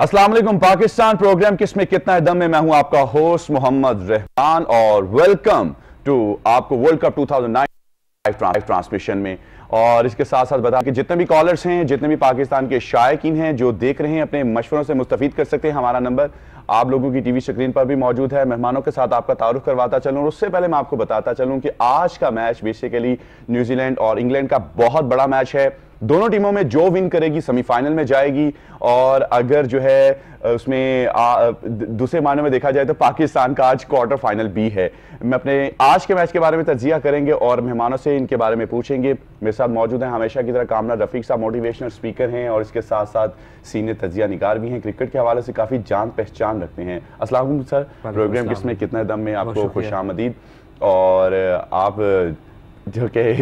السلام علیکم، پاکستان پروگرام کس میں کتنا ہے دم میں میں ہوں آپ کا ہوسٹ محمد رحمان اور ویلکم ٹو آپ کو ورلڈ کپ 2009 ٹرانسمیشن میں۔ اور اس کے ساتھ ساتھ بتا کہ جتنے بھی کالرز ہیں، جتنے بھی پاکستان کے شائقین ہیں، جو دیکھ رہے ہیں، اپنے مشوروں سے مستفید کر سکتے ہیں ہمارا نمبر۔ آپ لوگوں کی ٹی وی سکرین پر بھی موجود ہے۔ مہمانوں کے ساتھ آپ کا تعارف کرواتا چلوں اور اس سے پہلے میں آپ کو بتاتا چلوں کہ آج کا میچ بیسیکلی نیوزی لینڈ اور انگلینڈ کا بہت بڑا میچ ہے۔ دونوں ٹیموں میں جو ون کرے گی سیمی فائنل میں جائے گی اور اگر جو ہے اس میں دوسرے معنی میں دیکھا جائے تو پاکستان کا آج کوارٹر فائنل بھی ہے۔ میں اپنے آج کے میچ کے بارے میں تجزیہ کریں گے اور مہمانوں سے ان کے بارے میں پوچھیں گے۔ میرے ساتھ موجود ہیں ہمیشہ کی طرح کامنا رفیق صاحب موٹیویشنل سپیکر ہیں اور اس کے ساتھ ساتھ سینئر تجزیہ نگار بھی ہیں۔ کرکٹ کے حوالے سے کافی جان پہچان رکھتے ہیں۔ السلام علیکم سر پروگرام کس میں کتنا دم میں آپ کو خوش آمدید۔ اور آپ جو کہ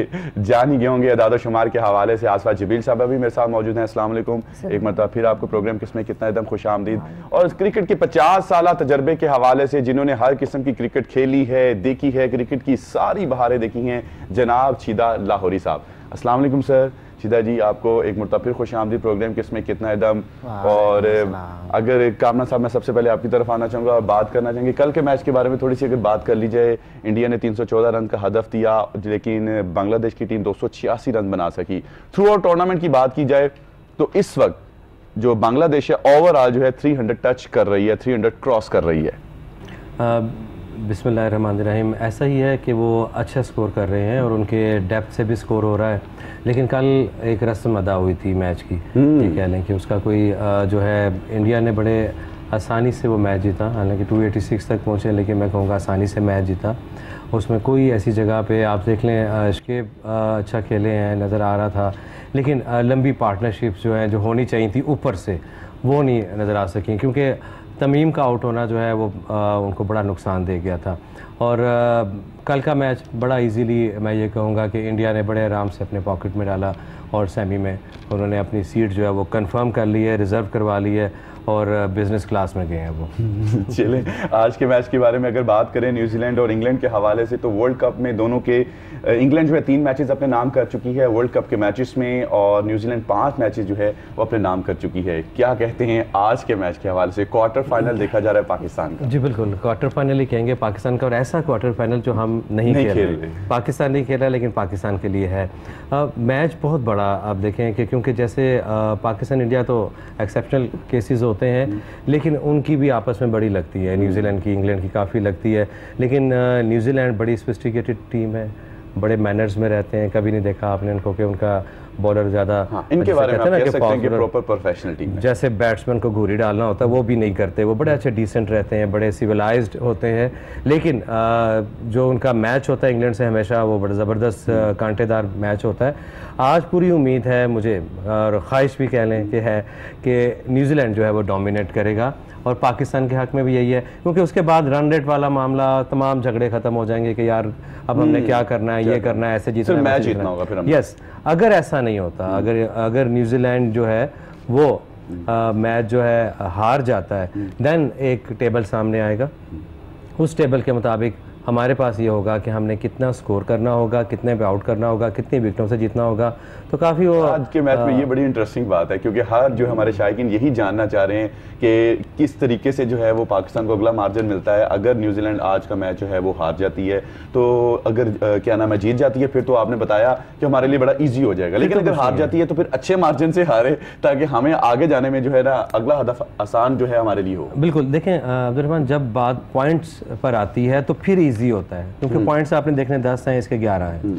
جان ہی گئے ہوں گے اداد و شمار کے حوالے سے آسفا جبیل صاحبہ بھی میرے ساتھ موجود ہیں السلام علیکم۔ ایک مرتبہ پھر آپ کو پروگرام کس میں کتنا ایک دم خوش آمدید۔ اور کرکٹ کے پچاس سالہ تجربے کے حوالے سے جنہوں نے ہر قسم کی کرکٹ کھیلی ہے دیکھی ہے کرکٹ کی ساری بہاریں دیکھی ہیں جناب چھیدہ لاہوری صاحب۔ السلام علیکم سر۔ شدہ جی آپ کو ایک مرتبہ پھر خوش آمدید پروگرام کس میں کتنا ہے دم اور اگر کامنا صاحب میں سب سے پہلے آپ کی طرف آنا چاہوں گا اور بات کرنا چاہیں گے۔ کل کے میچ کے بارے میں تھوڑی سی اگر بات کر لی جائے انڈیا نے تین سو چودہ رن کا ہدف دیا لیکن بنگلہ دیش کی ٹیم دو سو چھیاسی رن بنا سکی۔ تھرو آؤٹ ٹورنامنٹ کی بات کی جائے تو اس وقت جو بنگلہ دیش ہے اوور آل جو ہے تھری ہنڈریڈ ٹچ کر رہی ہے تھری ہنڈریڈ کراس کر رہی ہے۔ بسم اللہ الرحمن الرحیم ایسا ہی ہے کہ وہ اچھا سکور کر رہے ہیں اور ان کے ڈیپتھ سے بھی سکور ہو رہا ہے۔ لیکن کل ایک رسم ادا ہوئی تھی میچ کی۔ یہ کہہ لیں کہ اس کا کوئی جو ہے انڈیا نے بڑے آسانی سے وہ میچ جیتا۔ حالانکہ ٹو ایٹی سکس تک پہنچے لیکن میں کہوں گا آسانی سے میچ جیتا۔ اس میں کوئی ایسی جگہ پہ آپ دیکھ لیں اشکیب اچھا کھیلے ہیں نظر آ رہا تھا۔ لیکن لمبی پارٹنرشپس جو ہیں جو ہونی چاہیے تھی اوپر سے وہ نہیں نظر آ سکیں۔ کیونکہ تمیم کا آؤٹ ہونا جو ہے وہ ان کو بڑا نقصان دے گیا تھا۔ اور کل کا میچ بڑا ایزیلی میں یہ کہوں گا کہ انڈیا نے بڑے آرام سے اپنے پاکٹ میں ڈالا اور سیمی میں انہوں نے اپنی سیٹ جو ہے وہ کنفرم کر لی ہے، ریزرو کروا لی ہے۔ اور بزنس کلاس میں گئے ہیں وہ۔ چلیں آج کے میچ کے بارے میں اگر بات کریں نیوزی لینڈ اور انگلینڈ کے حوالے سے تو ورلڈ کپ میں دونوں کے انگلینڈ جو ہے تین میچز اپنے نام کر چکی ہے ورلڈ کپ کے میچز میں اور نیوزی لینڈ پانچ میچز جو ہے وہ اپنے نام کر چکی ہے۔ کیا کہتے ہیں آج کے میچ کے حوالے سے؟ کوارٹر فائنل دیکھا جا رہا ہے پاکستان کا۔ جی بالکل کوارٹر فائنل ہی کہیں گے۔ پاکستان کا اور ایسا کوارٹر فائنل جو ہم نہیں کھیل رہے۔ پاکستان نہیں کھیل رہا لیکن پاکستان کے لیے ہے۔ میچ بہت بڑا آپ دیکھیں کہ کیونکہ جیسے پاکستان انڈیا تو ایکسیپشنل کیسز ہوتے ہیں لیکن ان کی بھی آپس میں بڑی لگتی ہے۔ نیوزی لینڈ کی انگلینڈ کی کافی لگتی ہے۔ لیکن نیوزی لینڈ بڑی اسپسٹیکیٹڈ ٹیم ہے بڑے مینرز میں رہتے ہیں۔ کبھی نہیں دیکھا آپ نے ان کو کہ ان کا بولر زیادہ ہاں، ان کے بارے میں کہہ سکتے ہیں کہ پروپر پروفیشنل ٹیم جیسے بیٹسمن کو گھوری ڈالنا ہوتا ہے وہ بھی نہیں کرتے وہ بڑے اچھے ڈیسنٹ رہتے ہیں بڑے سیولائزڈ ہوتے ہیں۔ لیکن جو ان کا میچ ہوتا ہے انگلینڈ سے ہمیشہ وہ بڑا زبردست کانٹے دار میچ ہوتا ہے۔ آج پوری امید ہے مجھے اور خواہش بھی کہہ لیں کہ ہے کہ نیوزی لینڈ جو ہے وہ ڈومینیٹ کرے گا۔ اور پاکستان کے حق میں بھی یہی ہے۔ کیونکہ اس کے بعد رن ریٹ والا معاملہ تمام جھگڑے ختم ہو جائیں گے کہ یار اب ہم نے کیا کرنا ہے یہ کرنا ہے ایسے جیتنا ہے یس اگر ایسا نہیں ہوتا اگر اگر نیوزی لینڈ جو ہے وہ میچ جو ہے ہار جاتا ہے دین ایک ٹیبل سامنے آئے گا۔ اس ٹیبل کے مطابق ہمارے پاس یہ ہوگا کہ ہم نے کتنا سکور کرنا ہوگا کتنے پہ آؤٹ کرنا ہوگا کتنی وکٹوں سے جیتنا ہوگا۔ تو کافی وہ آج کے میچ میں یہ بڑی انٹرسٹنگ بات ہے کیونکہ ہر جو ہمارے شائقین یہی جاننا چاہ رہے ہیں کہ کس طریقے سے جو ہے وہ پاکستان کو اگلا مارجن ملتا ہے۔ اگر نیوزی لینڈ آج کا میچ جو ہے وہ ہار جاتی ہے تو اگر کیا نام ہے جیت جاتی ہے پھر تو آپ نے بتایا کہ ہمارے لیے بڑا ایزی ہو جائے گا۔ لیکن اگر ہار جاتی ہے تو پھر اچھے مارجن سے ہارے تاکہ ہمیں آگے جانے میں جو ہے نا اگلا ہدف آسان جو ہے ہمارے لیے ہو۔ بالکل دیکھیں عبد جب بات پوائنٹس پر آتی ہے تو پھر ایزی ہوتا ہے۔ کیونکہ پوائنٹس آپ نے دیکھنے دس ہیں اس کے گیارہ ہیں۔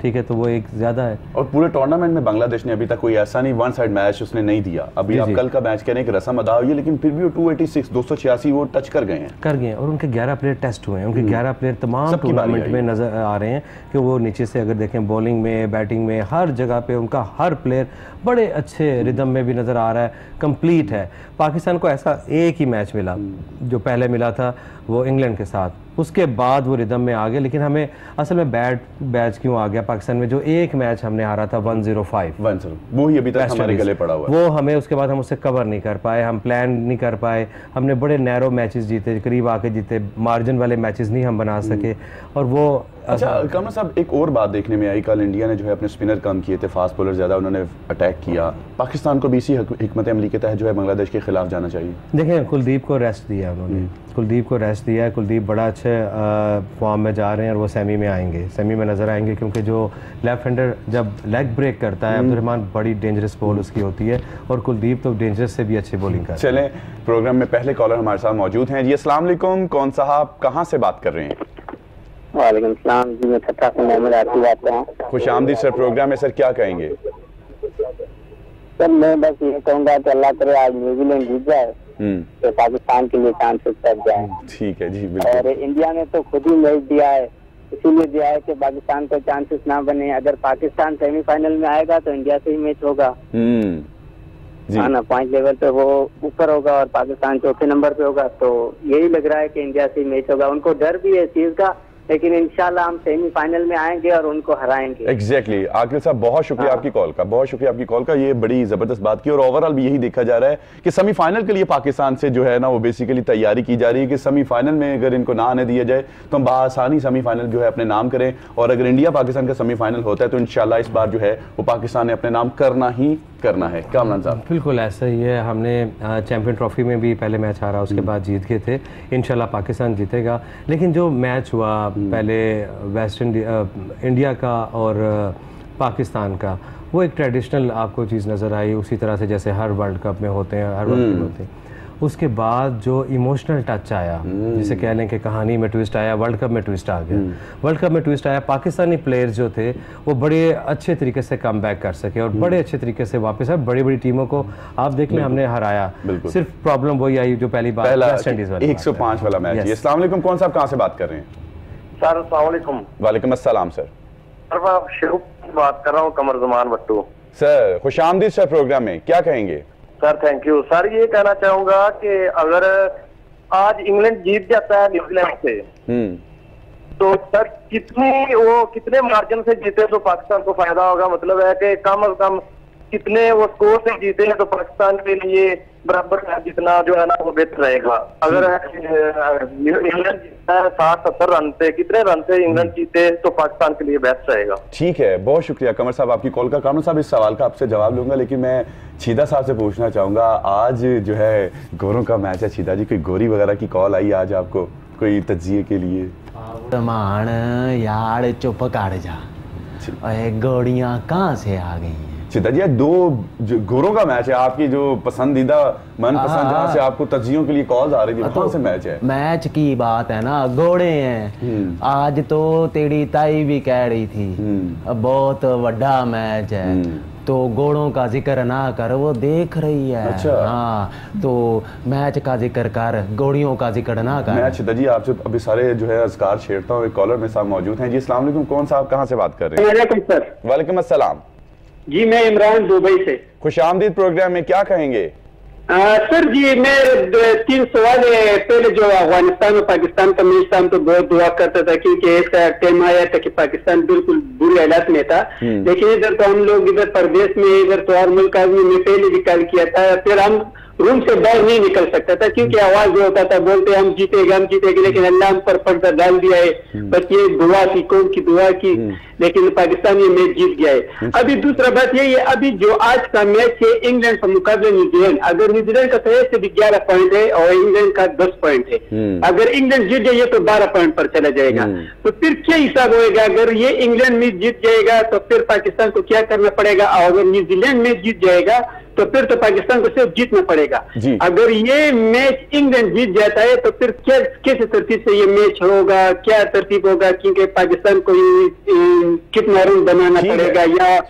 ٹھیک ہے تو وہ ایک زیادہ ہے۔ اور پورے ٹورنامنٹ میں بنگلہ دیش نے ابھی تک کوئی ایسا نہیں ون سائڈ میچ اس نے نہیں دیا۔ ابھی آپ کل کا میچ کہہ رہے ہیں کہ رسم ادا ہوئی ہے لیکن پھر بھی وہ ٹو ایٹی سکس دو سو چھیاسی وہ ٹچ کر گئے ہیں۔ کر گئے ہیں اور ان کے گیارہ پلیئر ٹیسٹ ہوئے ہیں۔ ان کے گیارہ پلیئر تمام ٹورنامنٹ میں نظر آ رہے ہیں کہ وہ نیچے سے اگر دیکھیں بولنگ میں بیٹنگ میں ہر جگہ پہ ان کا ہر پلیئر بڑے اچھے ردم میں بھی نظر آ رہا ہے کمپلیٹ ہے۔ پاکستان کو ایسا ایک ہی میچ ملا جو پہلے ملا تھا۔ وہ انگلینڈ کے ساتھ۔ اس کے بعد وہ ردم میں آ گئے لیکن ہمیں اصل میں بیڈ بیچ کیوں آ گیا پاکستان میں جو ایک میچ ہم نے ہارا تھا ون زیرو فائیو سر وہی ابھی تک ہمارے گلے پڑا ہوا ہے۔ وہ ہمیں اس کے بعد ہم اسے کور نہیں کر پائے ہم پلان نہیں کر پائے۔ ہم نے بڑے نیرو میچز جیتے قریب آ کے جیتے مارجن والے میچز نہیں ہم بنا سکے۔ اور وہ اچھا کامران صاحب ایک اور بات دیکھنے میں آئی۔ کل انڈیا نے جو ہے اپنے سپنر کم کیے تھے فاسٹ بولر زیادہ انہوں نے اٹیک کیا۔ پاکستان کو بھی اسی حک- حکمت عملی کے تحت جو ہے بنگلہ دیش کے خلاف جانا چاہیے۔ دیکھیں کلدیپ کو ریسٹ دیا انہوں نے۔ کلدیپ کو ریسٹ دیا۔ ہے کلدیپ بڑا اچھے فارم میں جا رہے ہیں اور وہ سیمی میں آئیں گے۔ سیمی میں نظر آئیں گے کیونکہ جو لیفٹ ہینڈر جب لیگ بریک کرتا ہے عبد الرحمان بڑی ڈینجرس بول اس کی ہوتی ہے اور کلدیپ تو ڈینجرس سے بھی اچھی بولنگ کرتا ہے چلیں پروگرام میں پہلے کالر ہمارے ساتھ موجود ہیں۔ جی السلام علیکم۔ کون صاحب؟ کہاں سے بات کر رہے ہیں؟ وعلیکم السلام۔ جی میں فتح سے محمد بات کر رہا ہوں خوش آمدید سر پروگرام میں سر کیا کہیں گے؟ سر میں بس یہ کہوں گا کہ اللہ کرے آج نیوزی لینڈ جیت جائے تو پاکستان کے لیے چانسز بڑھ جائیں ٹھیک ہے جی اور بالکل انڈیا نے تو خود ہی میچ دیا ہے اسی لیے دیا ہے کہ پاکستان کو چانسز نہ بنے۔ اگر پاکستان سیمی فائنل میں آئے گا تو انڈیا سے ہی میچ ہوگا۔ جی۔ ہاں نا پوائنٹ لیول پہ وہ اوپر ہوگا اور پاکستان چوتھے نمبر پہ ہوگا۔ تو یہی لگ رہا ہے کہ انڈیا سے ہی میچ ہوگا۔ ان کو ڈر بھی ہے اس چیز کا لیکن انشاءاللہ ہم سیمی فائنل میں آئیں گے اور ان کو ہرائیں گے۔ ایگزیکٹلی عاقل صاحب بہت شکریہ آپ کی کال کا بہت شکریہ آپ کی کال کا۔ یہ بڑی زبردست بات کی اور اوورال بھی یہی دیکھا جا رہا ہے کہ سیمی فائنل کے لیے پاکستان سے جو ہے نا وہ بیسیکلی تیاری کی جا رہی ہے کہ سیمی فائنل میں اگر ان کو نہ آنے دیا جائے تو ہم بآسانی سیمی فائنل جو ہے اپنے نام کریں اور اگر انڈیا پاکستان کا سیمی فائنل ہوتا ہے تو انشاءاللہ اس بار جو ہے وہ پاکستان نے اپنے نام کرنا ہی کرنا ہے۔ کامران صاحب۔ بالکل ایسا ہی ہے۔ ہم نے چیمپئن ٹرافی میں بھی پہلے میچ ہارا اس کے بعد جیت گئے تھے۔ انشاءاللہ پاکستان جیتے گا۔ لیکن جو میچ ہوا پہلے ویسٹ انڈیا انڈیا کا اور پاکستان کا وہ ایک ٹریڈیشنل آپ کو چیز نظر آئی۔ اسی طرح سے جیسے ہر ورلڈ کپ میں ہوتے ہیں ہر ورلڈ کپ میں ہوتے ہیں۔ اس کے بعد جو ایموشنل ٹچ آیا جسے کہہ لیں کہ کہانی میں ٹویسٹ آیا ورلڈ کپ میں ٹویسٹ آ گیا۔ ورلڈ کپ میں ٹویسٹ آیا پاکستانی پلیئرز جو تھے وہ بڑے اچھے طریقے سے کم بیک کر سکے اور بڑے اچھے طریقے سے واپس آئے۔ بڑی بڑی ٹیموں کو آپ دیکھ لیں ہم نے ہرایا۔ صرف پرابلم وہی آئی جو پہلی بار پہلا ویسٹ انڈیز والی ایک سو پانچ والا میچ السلام علیکم کون صاحب کہاں سے بات کر رہے ہیں؟ سر السلام علیکم۔ وعلیکم السلام سر۔ سر میں شروع بات کر رہا ہوں قمر زمان بٹو۔ سر خوش آمدید سر پروگرام میں۔ کیا کہیں گے؟ سر تھینک یو سر یہ کہنا چاہوں گا کہ اگر آج انگلینڈ جیت جاتا ہے نیوزی لینڈ سے تو سر کتنی وہ کتنے مارجن سے جیتے تو پاکستان کو فائدہ ہوگا؟ مطلب ہے کہ کم از کم کتنے وہ سکور سے جیتے ہیں تو پاکستان کے لیے برابر کا جتنا جو ہے نا وہ بہتر رہے گا۔ اگر انگلینڈ جیتا ہے ساٹھ ستر رن سے کتنے رن سے انگلینڈ جیتے تو پاکستان کے لیے بیسٹ رہے گا۔ ٹھیک ہے بہت شکریہ۔ کمر صاحب آپ کی کال کا کامر صاحب اس سوال کا آپ سے جواب لوں گا لیکن میں چھیدا صاحب سے پوچھنا چاہوں گا۔ آج جو ہے گوروں کا میچ ہے چھیدا جی کوئی گوری وغیرہ کی کال آئی آج آپ کو؟ کوئی تجزیے کے لیے؟ مان یار چپ کر جا اے گوڑیاں کہاں سے آ گئی ہیں چھیدا جی آج دو جو گوروں کا میچ ہے آپ کی جو پسندیدہ من پسند جہاں سے آپ کو تجزیوں کے لیے کالز آ رہی تھی کون سے میچ ہے؟ میچ کی بات ہے نا گھوڑے ہیں۔ آج تو تیری تائی بھی کہہ رہی تھی۔ بہت بڑا میچ ہے۔ تو گوڑوں کا ذکر نہ کر وہ دیکھ رہی ہے۔ اچھا۔ ہاں تو میچ کا ذکر کر گوڑیوں کا ذکر نہ کر۔ میں چھیدا جی آپ سے ابھی سارے جو ہے اذکار چھیڑتا ہوں ایک کالر میں صاحب موجود ہیں۔ جی السلام علیکم کون صاحب کہاں سے بات کر رہے ہیں؟ وعلیکم السلام۔ جی میں عمران دبئی سے۔ خوش آمدید پروگرام میں کیا کہیں گے؟ سر جی میں تین سوال ہے پہلے جو افغانستان اور پاکستان کا میچ تھا ہم تو بہت دعا کرتا تھا کیونکہ ایک ٹائم آیا تھا کہ پاکستان بالکل بری حالات میں تھا۔ لیکن ادھر تو ہم لوگ ادھر پردیش میں ادھر تو اور ملک آدمی میں پہلے بھی کال کیا تھا۔ پھر ہم روم سے باہر نہیں نکل سکتا تھا کیونکہ آواز جو ہوتا تھا بولتے ہم جیتے گے ہم جیتے گے لیکن اللہ ہم پر پردہ ڈال دیا ہے۔ بس یہ دعا کی قوم کی دعا کی لیکن پاکستان یہ میچ جیت گیا ہے۔ ابھی دوسرا بات یہی ہے ابھی جو آج کا میچ ہے انگلینڈ کا مقابلہ نیوزی لینڈ اگر نیوزی لینڈ کا طرح سے بھی گیارہ پوائنٹ ہے اور انگلینڈ کا دس پوائنٹ ہے۔ اگر انگلینڈ جیت جائے تو بارہ پوائنٹ پر چلا جائے گا۔ تو پھر کیا حساب ہوئے گا؟ اگر یہ انگلینڈ میں جیت جائے گا تو پھر پاکستان کو کیا کرنا پڑے گا؟ اور اگر نیوزی لینڈ میں جیت جائے گا تو پھر تو پاکستان کو صرف جیتنا پڑے گا۔ جی۔ اگر یہ میچ انگلینڈ جیت جاتا ہے تو پھر کیا کیسے ترتیب سے یہ میچ ہوگا؟ کیا ترتیب ہوگا؟ کیونکہ پاکستان کو کتنا رن بنانا پڑے۔ گا یا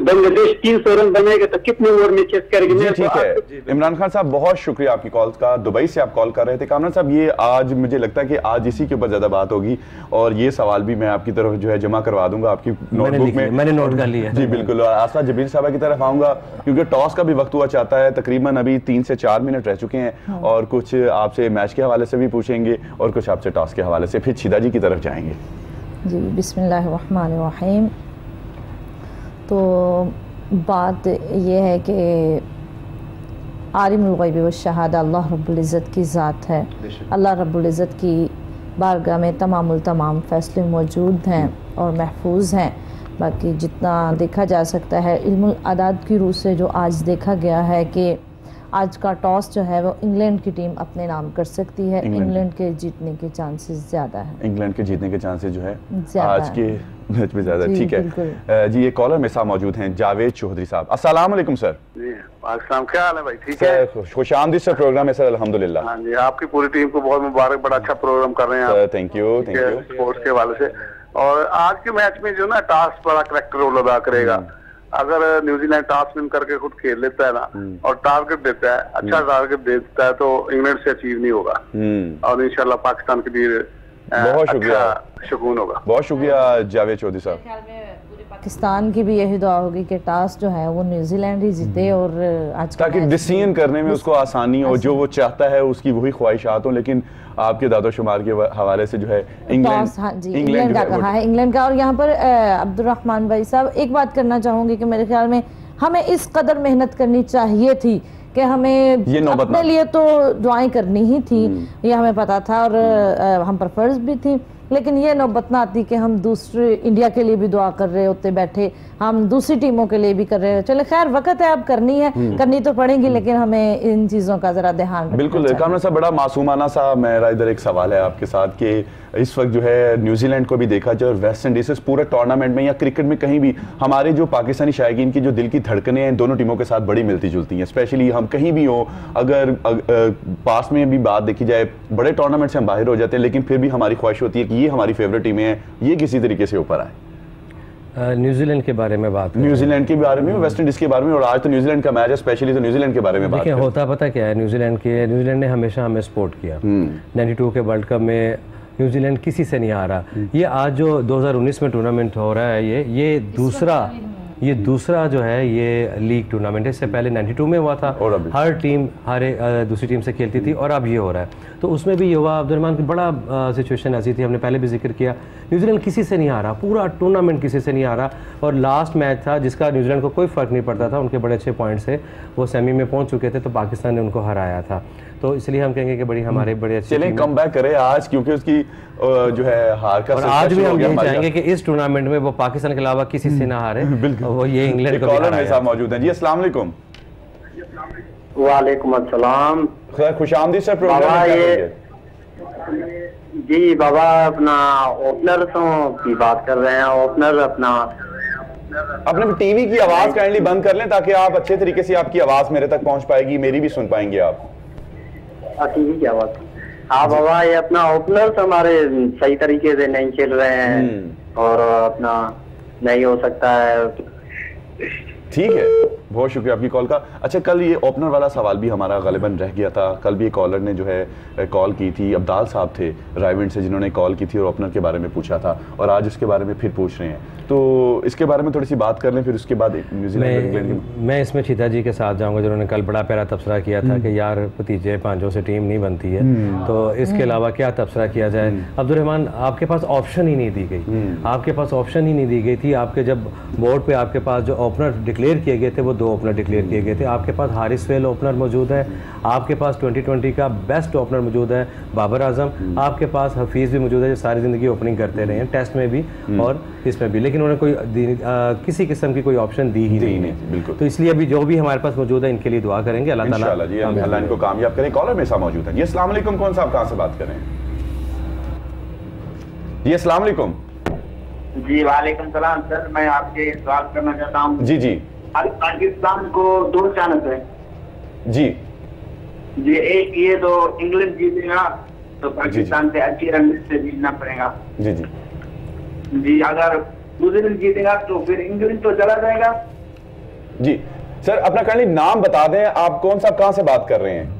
بنگلہ دیش تین سو رن بنائے گا تو کتنے اوور میں چیس کرے گا جی ٹھیک ہے۔ آپ- عمران خان صاحب بہت شکریہ آپ کی کال کا۔ دبئی سے آپ کال کر رہے تھے۔ کامران صاحب یہ آج مجھے لگتا ہے کہ آج اسی کے اوپر زیادہ بات ہوگی اور یہ سوال بھی میں آپ کی طرف جو ہے جمع کروا دوں گا۔ آپ کی نوٹ بک میں میں نے نوٹ کر لیا۔ ہے۔ جی بالکل۔ آسا جبیل صاحبہ کی طرف آؤں گا۔ کیونکہ ٹاس کا بھی وقت ہوا چاہتا ہے تقریباً ابھی تین سے چار منٹ رہ چکے ہیں ہاں۔ اور کچھ آپ سے میچ کے حوالے سے بھی پوچھیں گے اور کچھ آپ سے ٹاس کے حوالے سے پھر چھیدہ جی کی طرف جائیں گے۔ جی بسم اللہ الرحمن الرحیم۔ تو بات یہ ہے کہ عالم الغیب والشہادہ اللہ رب العزت کی ذات ہے۔ اللہ رب العزت کی بارگاہ میں تمام التمام فیصلے موجود ہیں اور محفوظ ہیں۔ باقی جتنا دیکھا جا سکتا ہے علم العداد کی روح سے جو آج دیکھا گیا ہے کہ آج کا ٹاس جو ہے وہ انگلینڈ کی ٹیم اپنے نام کر سکتی ہے۔ انگلینڈ کے جیتنے کے چانسز زیادہ ہیں۔ انگلینڈ کے جیتنے کے چانسز جو ہے آج۔ کے میچ میں زیادہ۔ جی، ٹھیک ہے۔ جی یہ کالر میرے ساتھ موجود ہیں جاوید چودھری صاحب۔ السلام علیکم سر۔ جی پاکستان کیا حال ہے بھائی؟ ٹھیک ہے؟ خوش- آمدید سر پروگرام ہے سر الحمدللہ۔ ہاں جی آپ کی پوری ٹیم کو بہت مبارک بڑا اچھا پروگرام کر رہے ہیں thank you thank you sports کے حوالے سے۔ اور آج کے میچ میں جو نا ٹاس بڑا کریکٹر رول ادا کرے گا۔ اگر نیوزی لینڈ ٹاس ون کر کے خود کھیل لیتا ہے نا اور ٹارگٹ دیتا ہے اچھا ٹارگٹ دیتا ہے تو انگلینڈ سے اچیو نہیں ہوگا۔ اور انشاءاللہ پاکستان کے لیے بہت شکریہ۔ اچھا شکون ہوگا۔ بہت شکریہ جاوید چودھری صاحب۔ پاکستان کی بھی یہی دعا ہوگی کہ ٹاس جو ہے وہ نیوزی لینڈ ہی جیتے اور آج تاکہ ڈسیزن کرنے میں اس کو آسانی ہو جو وہ چاہتا ہے اس کی وہی خواہشات ہوں۔ لیکن آپ کے داد و شمار کے حوالے سے جو ہے ٹاس ہاں جی انگلینڈ کا کہا ہے۔ انگلینڈ کا اور یہاں پر عبد الرحمن بھائی صاحب ایک بات کرنا چاہوں گی کہ میرے خیال میں ہمیں اس قدر محنت کرنی چاہیے تھی کہ ہمیں اپنے لیے تو دعائیں کرنی ہی تھی یہ ہمیں پتا تھا اور ہم پر فرض بھی تھی لیکن یہ نوبت نہ آتی کہ ہم دوسرے انڈیا کے لیے بھی دعا کر رہے ہوتے بیٹھے ہم دوسری ٹیموں کے لیے بھی کر رہے چلے خیر وقت ہے اب کرنی ہے۔ کرنی تو پڑے گی لیکن ہمیں ان چیزوں کا ذرا دھیان بالکل۔ کامران صاحب بڑا معصومانہ سا میرا ادھر ایک سوال ہے آپ کے ساتھ کہ اس وقت جو ہے نیوزی لینڈ کو بھی دیکھا جائے اور ویسٹ انڈیز اس پورے ٹورنامنٹ میں یا کرکٹ میں کہیں بھی ہمارے جو پاکستانی شائقین کی جو دل کی دھڑکنیں ہیں دونوں ٹیموں کے ساتھ بڑی ملتی جلتی ہیں۔ اسپیشلی ہم کہیں بھی ہوں اگر پاس میں بھی بات دیکھی جائے بڑے ٹورنامنٹ سے ہم باہر ہو جاتے ہیں لیکن پھر بھی ہماری خواہش ہوتی ہے کہ یہ ہماری فیوریٹ ٹیمیں ہیں یہ کسی طریقے سے اوپر آئیں۔ نیوزی لینڈ کے بارے میں بات نیوزی لینڈ کے بارے میں ویسٹ انڈیز کے بارے میں اور آج تو نیوزی لینڈ کا میچ ہے اسپیشلی تو نیوزی لینڈ کے بارے میں بات دیکھیں ہوتا پتہ کیا ہے نیوزی لینڈ کے نیوزی لینڈ نے ہمیشہ ہمیں سپورٹ کیا۔ نائنٹی ٹو کے ورلڈ کپ میں نیوزی لینڈ کسی سے نہیں آ رہا یہ آج جو دو ہزار انیس میں ٹورنامنٹ ہو رہا ہے یہ یہ دوسرا یہ دوسرا جو ہے یہ لیگ ٹورنامنٹ ہے۔ اس سے پہلے نائنٹی ٹو میں ہوا تھا؟ ہر ٹیم ہر دوسری ٹیم سے کھیلتی تھی اور اب یہ ہو رہا ہے۔ تو اس میں بھی یہ ہوا۔ عبد الرحمان کی بڑا سچویشن ایسی تھی۔ ہم نے پہلے بھی ذکر کیا۔ نیوزی لینڈ کسی سے نہیں آ رہا پورا ٹورنامنٹ کسی سے نہیں آ رہا اور لاسٹ میچ تھا جس کا نیوزی لینڈ کو کوئی فرق نہیں پڑتا تھا۔ ان کے بڑے اچھے پوائنٹس تھے وہ سیمی میں پہنچ چکے تھے تو پاکستان نے ان کو ہرایا تھا۔ تو اس لیے ہم کہیں گے کہ بڑی ہمارے بڑے اچھے چلیں کم بیک کرے آج کیونکہ اس کی جو ہے ہار کا اور آج بھی ہم یہی چاہیں گے کہ اس ٹورنامنٹ میں وہ پاکستان کے علاوہ کسی سے نہ ہارے وہ یہ انگلینڈ کو بھی ہرایا ساتھ موجود ہیں۔ جی السلام علیکم۔ وعلیکم السلام۔ خیر خوش آمدید سر پروگرام میں؟ جی بابا اپنا اوپنر کی بات کر رہے ہیں۔ اوپنر اپنا۔ اپنے ٹی وی کی آواز کائنڈلی بند کر لیں تاکہ آپ اچھے طریقے سے آپ کی آواز میرے تک پہنچ پائے گی میری بھی سن پائیں گے آپ۔ وی کیا بات ہاں بابا یہ اپنا اوپنر ہمارے صحیح طریقے سے نہیں کھیل رہے ہیں۔ اور اپنا نہیں ہو سکتا ہے۔ ٹھیک ہے۔ بہت شکریہ آپ کی کال کا۔ اچھا کل یہ اوپنر والا سوال بھی ہمارا غالباً رہ گیا تھا۔ کل بھی ایک کالر نے جو ہے کال کی تھی۔ عبدال صاحب تھے رائیونڈ سے جنہوں نے کال کی تھی اور اوپنر کے بارے میں پوچھا تھا۔ اور آج اس کے بارے میں پھر پوچھ رہے ہیں۔ تو اس کے بارے میں تھوڑی سی بات کر لیں پھر اس کے بعد نیوزی لینڈ اور میں اس میں چیتا جی کے ساتھ جاؤں گا جنہوں نے کل بڑا پیارا تبصرہ کیا تھا کہ یار بھتیجے پانچوں سے ٹیم نہیں بنتی ہے۔ تو اس کے علاوہ کیا تبصرہ کیا جائے؟ عبد الرحمان آپ کے پاس آپشن ہی نہیں دی گئی۔ آپ کے پاس آپشن ہی نہیں دی گئی تھی۔ آپ کے جب بورڈ پہ آپ کے پاس جو اوپنر ڈکلیئر کیے گئے تھے وہ دو اوپنر ڈکلیئر کیے گئے تھے۔ آپ کے پاس ہارس فیل اوپنر موجود ہے۔ آپ کے پاس ٹوئنٹی ٹوئنٹی کا بیسٹ اوپنر موجود ہے بابر اعظم۔ آپ کے پاس حفیظ بھی موجود ہے جو ساری زندگی اوپننگ کرتے رہے ہیں ٹیسٹ میں بھی اور اس میں بھی۔ لیکن انہوں نے کوئی کسی قسم کی کوئی آپشن دی ہی نہیں بالکل۔ ہے۔ تو اس لیے ابھی جو بھی ہمارے پاس موجود ہے ان کے لیے دعا کریں گے۔ اللہ تعالیٰ انشاءاللہ جی ہم اللہ ان کو کامیاب کریں۔ کالر ساتھ موجود ہیں جی السلام علیکم۔ کون صاحب کہاں سے بات کر رہے ہیں جی السلام علیکم۔ جی وعلیکم السلام سر میں آپ سے سوال کرنا چاہتا ہوں۔ جی جی۔ پاکستان کو دو چانس ہے جی۔ جی ایک یہ تو انگلینڈ جیتے گا تو پاکستان سے اچھی رن سے جیتنا پڑے گا۔ جی جی۔ جی اگر نیوزی لینڈ جیتے گا تو پھر انگلینڈ تو چلا جائے گا۔ جی۔ سر اپنا کائنڈلی نام بتا دیں آپ کون صاحب کہاں سے بات کر رہے ہیں؟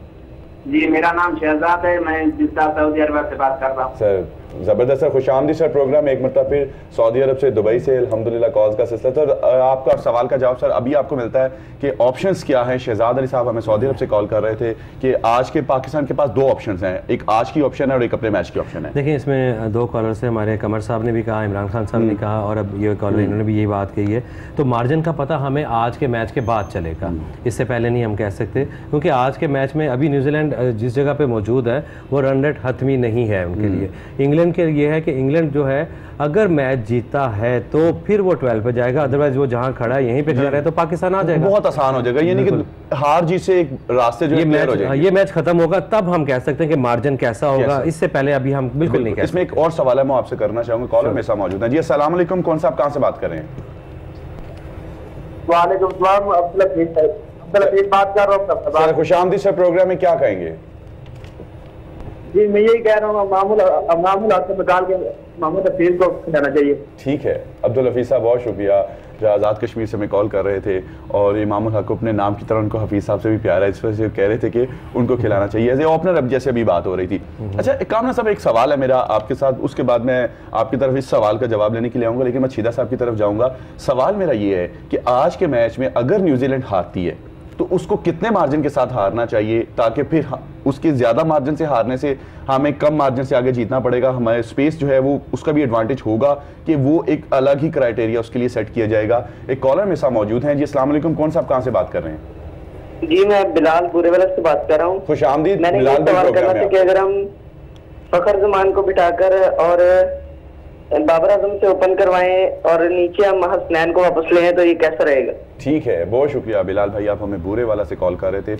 جی میرا نام شہزاد ہے میں جدہ سعودی عربیہ سے بات کر رہا ہوں۔ سر زبردست سر خوش آمدی سر پروگرام ایک مرتبہ پھر سعودی عرب سے دبئی سے الحمدللہ کالز کا سلسلہ۔ تو آپ کا سوال کا جواب سر ابھی آپ کو ملتا ہے کہ آپشنز کیا ہیں؟ شہزاد علی صاحب ہمیں سعودی عرب سے کال کر رہے تھے کہ آج کے پاکستان کے پاس دو آپشنز ہیں۔ ایک آج کی آپشن ہے اور ایک اپنے میچ کی آپشن ہے۔ دیکھیں اس میں دو کالر سے ہمارے کمر صاحب نے بھی کہا عمران خان صاحب نے کہا اور اب یہ کالر انہوں نے بھی یہی بات کہی ہے۔ تو مارجن کا پتہ ہمیں آج کے میچ کے بعد چلے گا۔ اس سے پہلے نہیں ہم کہہ سکتے کیونکہ آج کے میچ میں ابھی نیوزی لینڈ جس جگہ پہ موجود ہے وہ رن ریٹ حتمی نہیں ہے ان کے لیے۔ انگلینڈ کے یہ ہے کہ انگلینڈ جو ہے اگر میچ جیتا ہے تو پھر وہ ٹویلو پہ جائے گا ادروائز وہ جہاں کھڑا ہے یہیں پہ کھڑا رہے تو پاکستان آ جائے گا۔ بہت آسان ہو جائے گا یعنی کہ ہار جی سے ایک راستے جو جائیں گے یہ میچ ختم ہوگا تب ہم کہہ سکتے ہیں کہ مارجن کیسا ہوگا؟ اس سے پہلے ابھی ہم بالکل نہیں کہہ اس میں ایک اور سوال ہے میں آپ سے کرنا چاہوں گا کالر ساتھ موجود ہیں۔ جی السلام علیکم کون صاحب کہاں سے بات کر رہے ہیں؟ وعلیکم السلام عبدالحفیظ عبدالحفیظ بات کر رہا ہوں سر خوش آمدید سر پروگرام میں کیا کہیں گے؟ جی میں یہی کہہ رہا ہوں معمول معمول آپ سے نکال کے محمود حفیظ کو کھلانا چاہیے۔ ٹھیک ہے۔ عبدالحفیظ صاحب بہت شکریہ۔ جو آزاد کشمیر سے ہمیں کال کر رہے تھے اور امام الحق کو اپنے نام کی طرح ان کو حفیظ صاحب سے بھی پیار ہے اس وجہ سے کہہ رہے تھے کہ ان کو کھلانا چاہیے۔ ایز اے اوپنر اب جیسے ابھی بات ہو رہی تھی۔ اچھا کامنا صاحب ایک سوال ہے میرا آپ کے ساتھ۔ اس کے بعد میں آپ کی طرف اس سوال کا جواب لینے کے لیے آؤں گا لیکن میں چھیدہ صاحب کی طرف جاؤں گا۔ سوال میرا یہ ہے کہ آج کے میچ میں اگر نیوزی لینڈ ہارتی ہے تو اس کو کتنے مارجن کے ساتھ ہارنا چاہیے تاکہ پھر ہاں- اس کے زیادہ مارجن سے ہارنے سے ہمیں کم مارجن سے آگے جیتنا پڑے گا ہمارے سپیس جو ہے وہ اس کا بھی ایڈوانٹیج ہوگا کہ وہ ایک الگ ہی کرائٹیریا اس کے لیے سیٹ کیا جائے گا۔ ایک کالر میرے ساتھ موجود ہیں۔ جی السلام علیکم۔ کون صاحب کہاں سے بات کر رہے ہیں؟ جی میں بلال بورے والا سے بات کر رہا ہوں۔ خوش آمدید۔ میں نے یہ بلال بھائی سوال کرنا پروگرام تھا میں کہ اگر ہم فخر زمان کو بٹھا کر اور بابر اعظم سے اوپن کروائیں اور نیچے ہم حسنین کو واپس لیں تو یہ کیسا رہے گا؟ ٹھیک ہے، بہت شکریہ بلال بھائی، آپ ہمیں بورے والا سے کال کر رہے تھے۔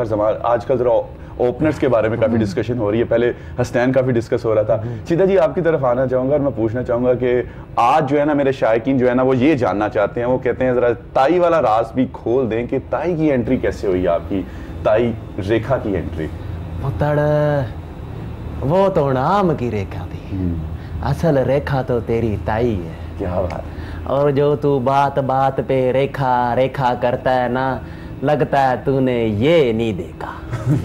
فخر زمان آج کل ذرا اوپنرز کے بارے میں کافی ڈسکشن ہو رہی ہے۔ پہلے حسنین کافی ڈسکس ہو رہا تھا۔ سیدھا جی آپ کی طرف آنا چاہوں گا اور میں پوچھنا چاہوں گا کہ آج جو ہے نا میرے شائقین جو ہے نا وہ یہ جاننا چاہتے ہیں۔ وہ کہتے ہیں ذرا تائی والا راز بھی کھول دیں کہ تائی کی انٹری کیسے ہوئی آپ کی؟ تائی ریکھا کی انٹری پتڑ وہ تو نام کی ریکھا تھی۔ اصل ریکھا تو تیری تائی ہے۔ کیا بات۔ اور جو تو بات بات پہ ریکھا ریکھا کرتا ہے نا لگتا ہے تو نے یہ نہیں دیکھا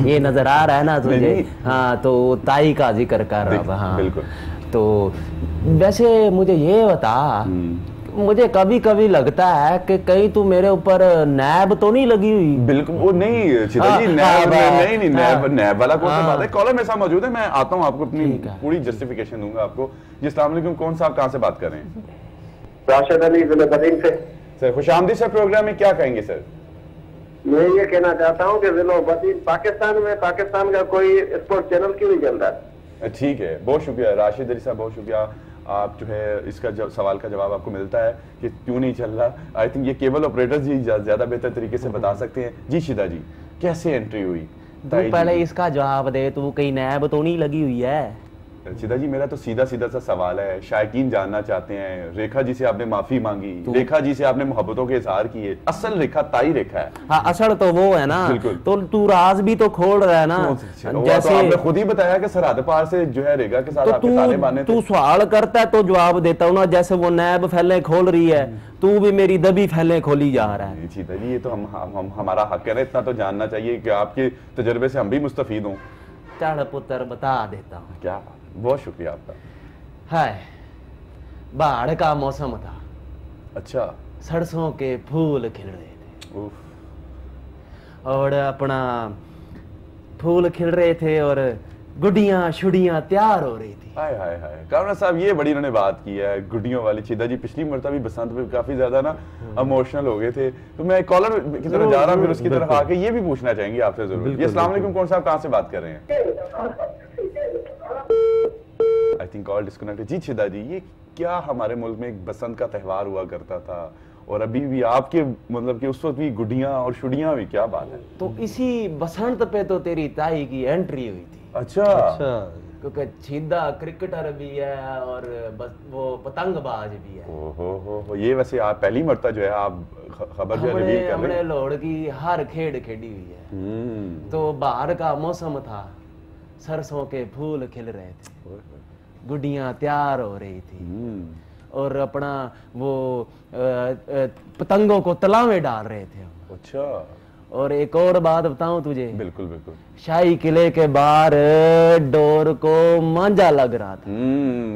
یہ نظر آ رہا ہے نا تجھے نہیں۔ ہاں تو تائی کا ذکر کر رہا ہاں بالکل۔ تو ویسے مجھے یہ بتا مجھے کبھی کبھی لگتا ہے کہ کہیں تو میرے اوپر نیب تو نہیں لگی ہوئی بالکل وہ نہیں چیتا جی ہاں، نیب ہاں، نہیں نہیں ہاں۔ نیب نیب والا کون سا ہاں۔ بات ہے کالر میرے ساتھ موجود ہے میں آتا ہوں آپ کو اپنی۔ پوری جسٹیفیکیشن دوں گا آپ کو جی السلام علیکم کون صاحب کہاں سے بات کر رہے ہیں راشد علی ضلع بدین سے سر خوش آمدید سر پروگرام میں کیا کہیں گے سر میں یہ کہنا چاہتا ہوں کہ ضلع بدین پاکستان میں پاکستان کا کوئی اسپورٹ چینل کیوں نہیں چل رہا ٹھیک ہے بہت شکریہ۔ راشد علی صاحب بہت شکریہ۔ آپ جو ہے اس کا سوال کا جواب آپ کو ملتا ہے کہ کیوں نہیں چل رہا؟ آئی تھنک یہ کیبل آپریٹر جی زیادہ بہتر طریقے سے بتا سکتے ہیں۔ جی شدہ جی کیسے انٹری ہوئی؟ جی پہلے کی؟ اس کا جواب دے تو کہیں نیب تو نہیں لگی ہوئی ہے؟ سیدھا جی میرا تو سیدھا سیدھا سا سوال ہے۔ شائقین جاننا چاہتے ہیں۔ ریکھا جی سے آپ نے معافی مانگی۔ ریکھا جی سے آپ نے محبتوں کے اظہار کیے۔ اصل ریکھا تائی ریکھا ہے۔ ہاں اصل تو وہ ہے نا۔ تو تو راز بھی تو کھول رہا ہے نا۔ تو آپ نے خود ہی بتایا کہ سرحد پار سے جو ہے ریگا کے ساتھ آپ کے تانے بانے تو سوال کرتا ہے تو جواب دیتا ہوں نا۔ جیسے وہ نیب پھیلے کھول رہی ہے تو بھی میری دبی پھیلے کھولی جا رہا ہے۔ چیتا جی یہ تو ہم ہم ہمارا حق ہے نا۔ اتنا تو جاننا چاہیے کہ آپ کے تجربے سے ہم بھی مستفید ہوں۔ چڑھ پتر بتا دیتا ہوں۔ کیا؟ بہت شکریہ آپ کا۔ ہے باڑ کا موسم تھا۔ اچھا۔ سرسوں کے پھول کھل رہے تھے۔ اور اپنا پھول کھل رہے تھے اور گڈیاں شڈیاں تیار ہو رہی تھی ہائے ہائے ہائے۔ کامرا صاحب یہ بڑی انہوں نے بات کی ہے گڈیوں والی چیدہ جی پچھلی مرتبہ بھی بسنت پہ کافی زیادہ نا اموشنل ہو گئے تھے۔ تو میں کالر کی طرف جا رہا ہوں پھر اس کی طرف آ کے یہ بھی پوچھنا چاہیں گے آپ سے ضرور۔ جی السلام علیکم کون صاحب کہاں سے بات کر رہے ہیں؟ آئی تھنک کال ڈسکنیکٹ جی چھدا جی یہ کیا ہمارے ملک میں ایک بسنت کا تہوار ہوا کرتا تھا؟ اور ابھی بھی آپ کے مطلب کہ اس وقت بھی گڈیاں اور شڈیاں بھی کیا بات ہے؟ تو اسی بسنت پہ تو تیری تائی کی انٹری ہوئی تھی۔ اچھا۔ کیونکہ چھیدہ کرکٹر بھی ہے اور وہ پتنگ باز بھی ہے۔ یہ ویسے آپ پہلی مرتبہ جو ہے آپ خبر جو ریویل کر رہے ہیں۔ ہم نے لوڑ کی ہر کھیڑ کھیڑی ہوئی ہے۔ تو باہر کا موسم تھا سرسوں کے پھول کھل رہے تھے۔ گڑیاں تیار ہو رہی تھی۔ اور اپنا وہ پتنگوں کو تلا میں ڈال رہے تھے۔ اچھا۔ اور ایک اور بات بتاؤں تجھے۔ بالکل بالکل۔ شاہی قلعے کے باہر ڈور کو مانجا لگ رہا تھا۔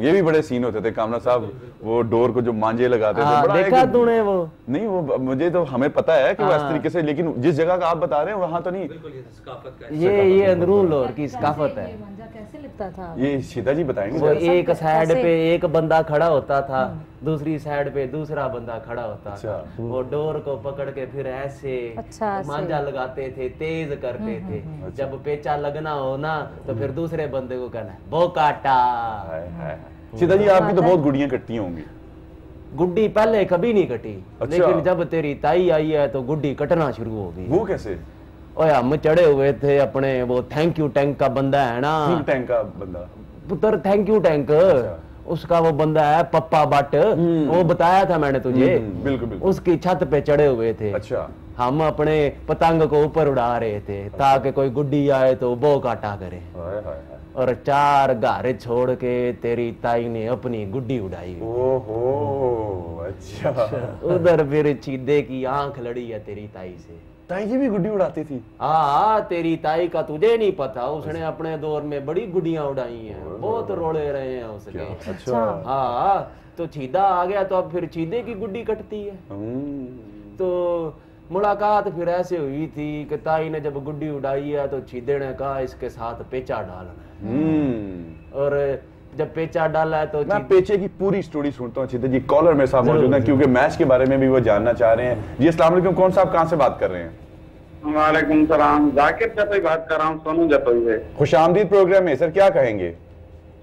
یہ بھی بڑے سین ہوتے تھے کامنا صاحب وہ ڈور کو جو مانجے لگاتے تھے ہاں، دیکھا تو نے وہ۔ نہیں وہ مجھے تو ہمیں پتا ہے کہ وہ اس ہاں۔ طریقے سے لیکن جس جگہ کا آپ بتا رہے ہیں وہاں تو نہیں۔ یہ یہ اندرون لور کی ثقافت ہے۔ یہ شیدہ جی بتائیں گے۔ ایک سائیڈ پہ ایک بندہ کھڑا ہوتا تھا دوسری سائیڈ پہ دوسرا بندہ کھڑا ہوتا تھا۔ اچھا۔ وہ ڈور کو پکڑ کے پھر ایسے مانجا لگاتے تھے تیز کرتے تھے۔ جب جب پیچا لگنا ہو نا تو پھر دوسرے بندے کو کہنا ہے بو کاٹا سیدھا جی آپ کی تو بہت گڑیاں کٹی ہوں گی گڈی پہلے کبھی نہیں کٹی لیکن جب تیری تائی آئی ہے تو گڈی کٹنا شروع ہو گئی وہ کیسے اوے ہم چڑے ہوئے تھے اپنے وہ تھینک یو ٹینک کا بندہ ہے نا ٹینک کا بندہ پتر تھینک یو ٹینک اس کا وہ بندہ ہے پپا بٹ وہ بتایا تھا میں نے تجھے اس کی چھت پہ چڑے ہوئے تھے اچھا ہم اپنے پتنگ کو اوپر اڑا رہے تھے تاکہ کوئی گڈی آئے تو بو کاٹا کرے۔ اور چار گارے چھوڑ کے تیری تائی نے اپنی گڈی اڑائی۔ ادھر پھر چیدے کی آنکھ لڑی ہے تیری تائی سے۔ تائی کی بھی گڈی اڑاتی تھی؟ ہاں تیری تائی کا تجھے نہیں پتا اس نے اپنے دور میں بڑی گڈیاں اڑائی ہیں۔ بہت روڑے رہے ہیں اس نے۔ اچھا۔ ہاں تو چیدہ آ گیا تو اب پھر چیدے کی گڈی کٹتی ہے۔ تو ملاقات پھر ایسے ہوئی تھی کہ تائی نے جب گڈی اڑائی ہے تو چیدے نے کہا اس کے ساتھ پیچا ڈالنا ہے اور جب پیچا ڈالا ہے تو میں پیچے کی پوری سٹوری سنتا ہوں چیدے جی کالر میں صاحب موجود ہیں کیونکہ میچ کے بارے میں بھی وہ جاننا چاہ رہے ہیں جی اسلام علیکم کون صاحب کہاں سے بات کر رہے ہیں وعلیکم السلام ذاکر جتوئی بات کر رہا ہوں سونو جتوئی سے خوش آمدید پروگرام میں سر کیا کہیں گے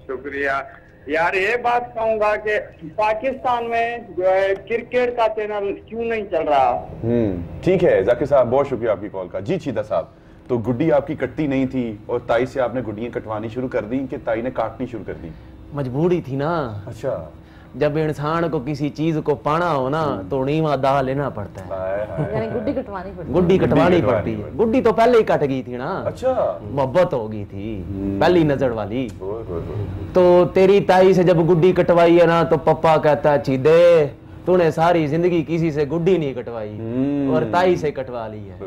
شکریہ یار یہ بات کہوں گا کہ پاکستان میں جو ہے کرکٹ کا چینل کیوں نہیں چل رہا؟ ٹھیک ہے ذاکر صاحب بہت شکریہ آپ کی کال کا۔ جی چیتا صاحب تو گڈی آپ کی کٹتی نہیں تھی اور تائی سے آپ نے گڈیاں کٹوانی شروع کر دی کہ تائی نے کاٹنی شروع کر دی؟ مجبوری تھی نا۔ اچھا۔ جب انسان کو کسی چیز کو پانا ہو نا تو نیوا دا لینا پڑتا ہے۔ یعنی گڈی کٹوانی پڑتی ہے۔ گڈی تو پہلے ہی کٹ گئی تھی نا۔ محبت ہو گئی تھی۔ پہلی نظر والی۔ تو تیری تائی سے جب گڈی کٹوائی ہے نا تو پپا کہتا ہے چیدے تو نے ساری زندگی کسی سے گڈی نہیں کٹوائی اور تائی سے کٹوا لی ہے۔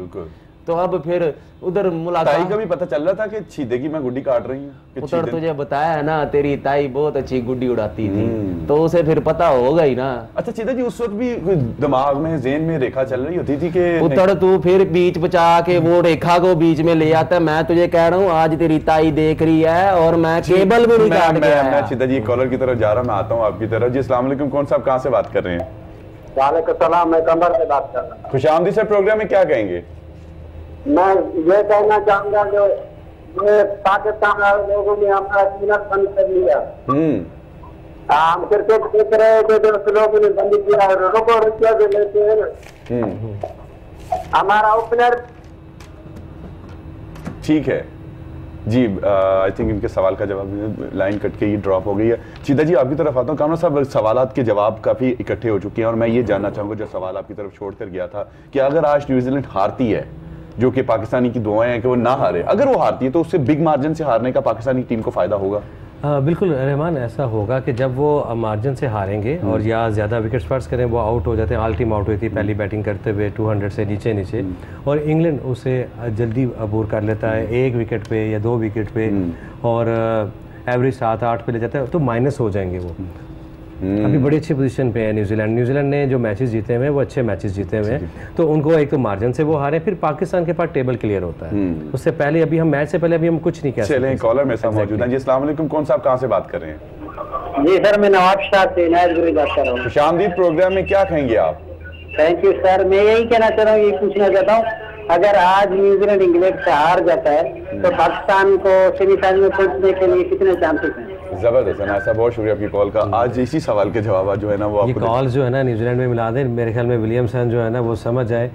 تو اب پھر ادھر ملاقات تائی کا بھی پتہ چل رہا تھا کہ چھیدے کی میں گڈی کاٹ رہی ہوں اتر تجھے بتایا ہے نا تیری تائی بہت اچھی گڈی اڑاتی تھی۔ تو اسے پھر پتہ ہوگا ہی نا۔ اچھا چھیدہ جی اس وقت بھی دماغ میں ذہن میں ریکھا چل رہی ہوتی تھی کہ اتر تو پھر بیچ بچا کے وہ ریکھا کو بیچ میں لے آتا ہے۔ میں تجھے کہہ رہا ہوں آج تیری تائی دیکھ رہی ہے اور میں کیبل بھی نہیں کاٹ گیا میں جی کالر کی طرف جا رہا میں آتا ہوں آپ کی طرف۔ جی اسلام علیکم کون صاحب کہاں سے بات کر رہے ہیں؟ وعلیکم السلام میں سے بات کر رہا ہوں۔ خوش آمدید پروگرام میں کیا کہیں گے؟ میں یہ کہنا چاہوں گا جو پاکستان والے لوگوں نے ہمارا سینت بند کر لیا۔ ہم کرکٹ دیکھ رہے تھے تو اس لوگوں نے بند کیا ہے روپو روپیہ بھی لیتے ہیں نا ہمارا اوپنر ٹھیک ہے۔ جی آئی تھنک ان کے سوال کا جواب لائن کٹ کے یہ ڈراپ ہو گئی ہے۔ چیتا جی آپ کی طرف آتا ہوں۔ کامران صاحب سوالات کے جواب کافی اکٹھے ہو چکے ہیں اور میں یہ جاننا چاہوں گا جو سوال آپ کی طرف چھوڑ کر گیا تھا کہ اگر آج نیوزی لینڈ ہارتی ہے جو کہ پاکستانی کی دعائیں ہیں کہ وہ نہ ہارے۔ اگر وہ ہارتی ہے تو اس سے بگ مارجن سے ہارنے کا پاکستانی ٹیم کو فائدہ ہوگا۔ بالکل رحمان ایسا ہوگا کہ جب وہ مارجن سے ہاریں گے اور یا زیادہ وکٹس فرض کریں وہ آؤٹ ہو جاتے ہیں۔ آل ٹیم آؤٹ ہوئی تھی پہلی بیٹنگ کرتے ہوئے ٹو ہنڈریڈ سے نیچے نیچے۔ اور انگلینڈ اسے جلدی عبور کر لیتا ہے ایک وکٹ پہ یا دو وکٹ پہ۔ اور ایوریج سات آٹھ پہ لے جاتا ہے تو مائنس ہو جائیں گے وہ۔ ابھی بڑی اچھی پوزیشن پہ ہے نیوزی لینڈ نیوزی لینڈ نے جو میچز جیتے ہوئے وہ اچھے میچز جیتے ہوئے تو ان کو ایک تو مارجن سے وہ ہارے پھر پاکستان کے پاس ٹیبل کلیئر ہوتا ہے۔ اس سے پہلے ابھی ہم میچ سے پہلے ابھی ہم کچھ نہیں کہہ سکتے۔ چلیں کالر میں سا موجود ہیں۔ جی السلام علیکم۔ کون صاحب کہاں سے بات کر رہے ہیں؟ جی سر میں نواب شاہ سے عنایت گوری بات کر رہا ہوں۔ خوش آمدید پروگرام میں کیا کہیں گے آپ؟ Thank you sir. میں یہی کہنا چاہ رہا ہوں یہ پوچھنا چاہتا ہوں اگر آج نیوزی لینڈ انگلینڈ سے ہار جاتا ہے تو پاکستان کو سیمی فائنل میں پہنچنے کے لیے کتنے چانسز ہیں؟ زبردست اناس صاحب بہت شکریہ آپ کی کال کا جی۔ آج اسی سوال کے جوابات جو ہے نا وہ آپ کال جو ہے نا نیوزی لینڈ میں ملا دیں۔ میرے خیال میں ولیمسن جو ہے نا وہ سمجھ جائے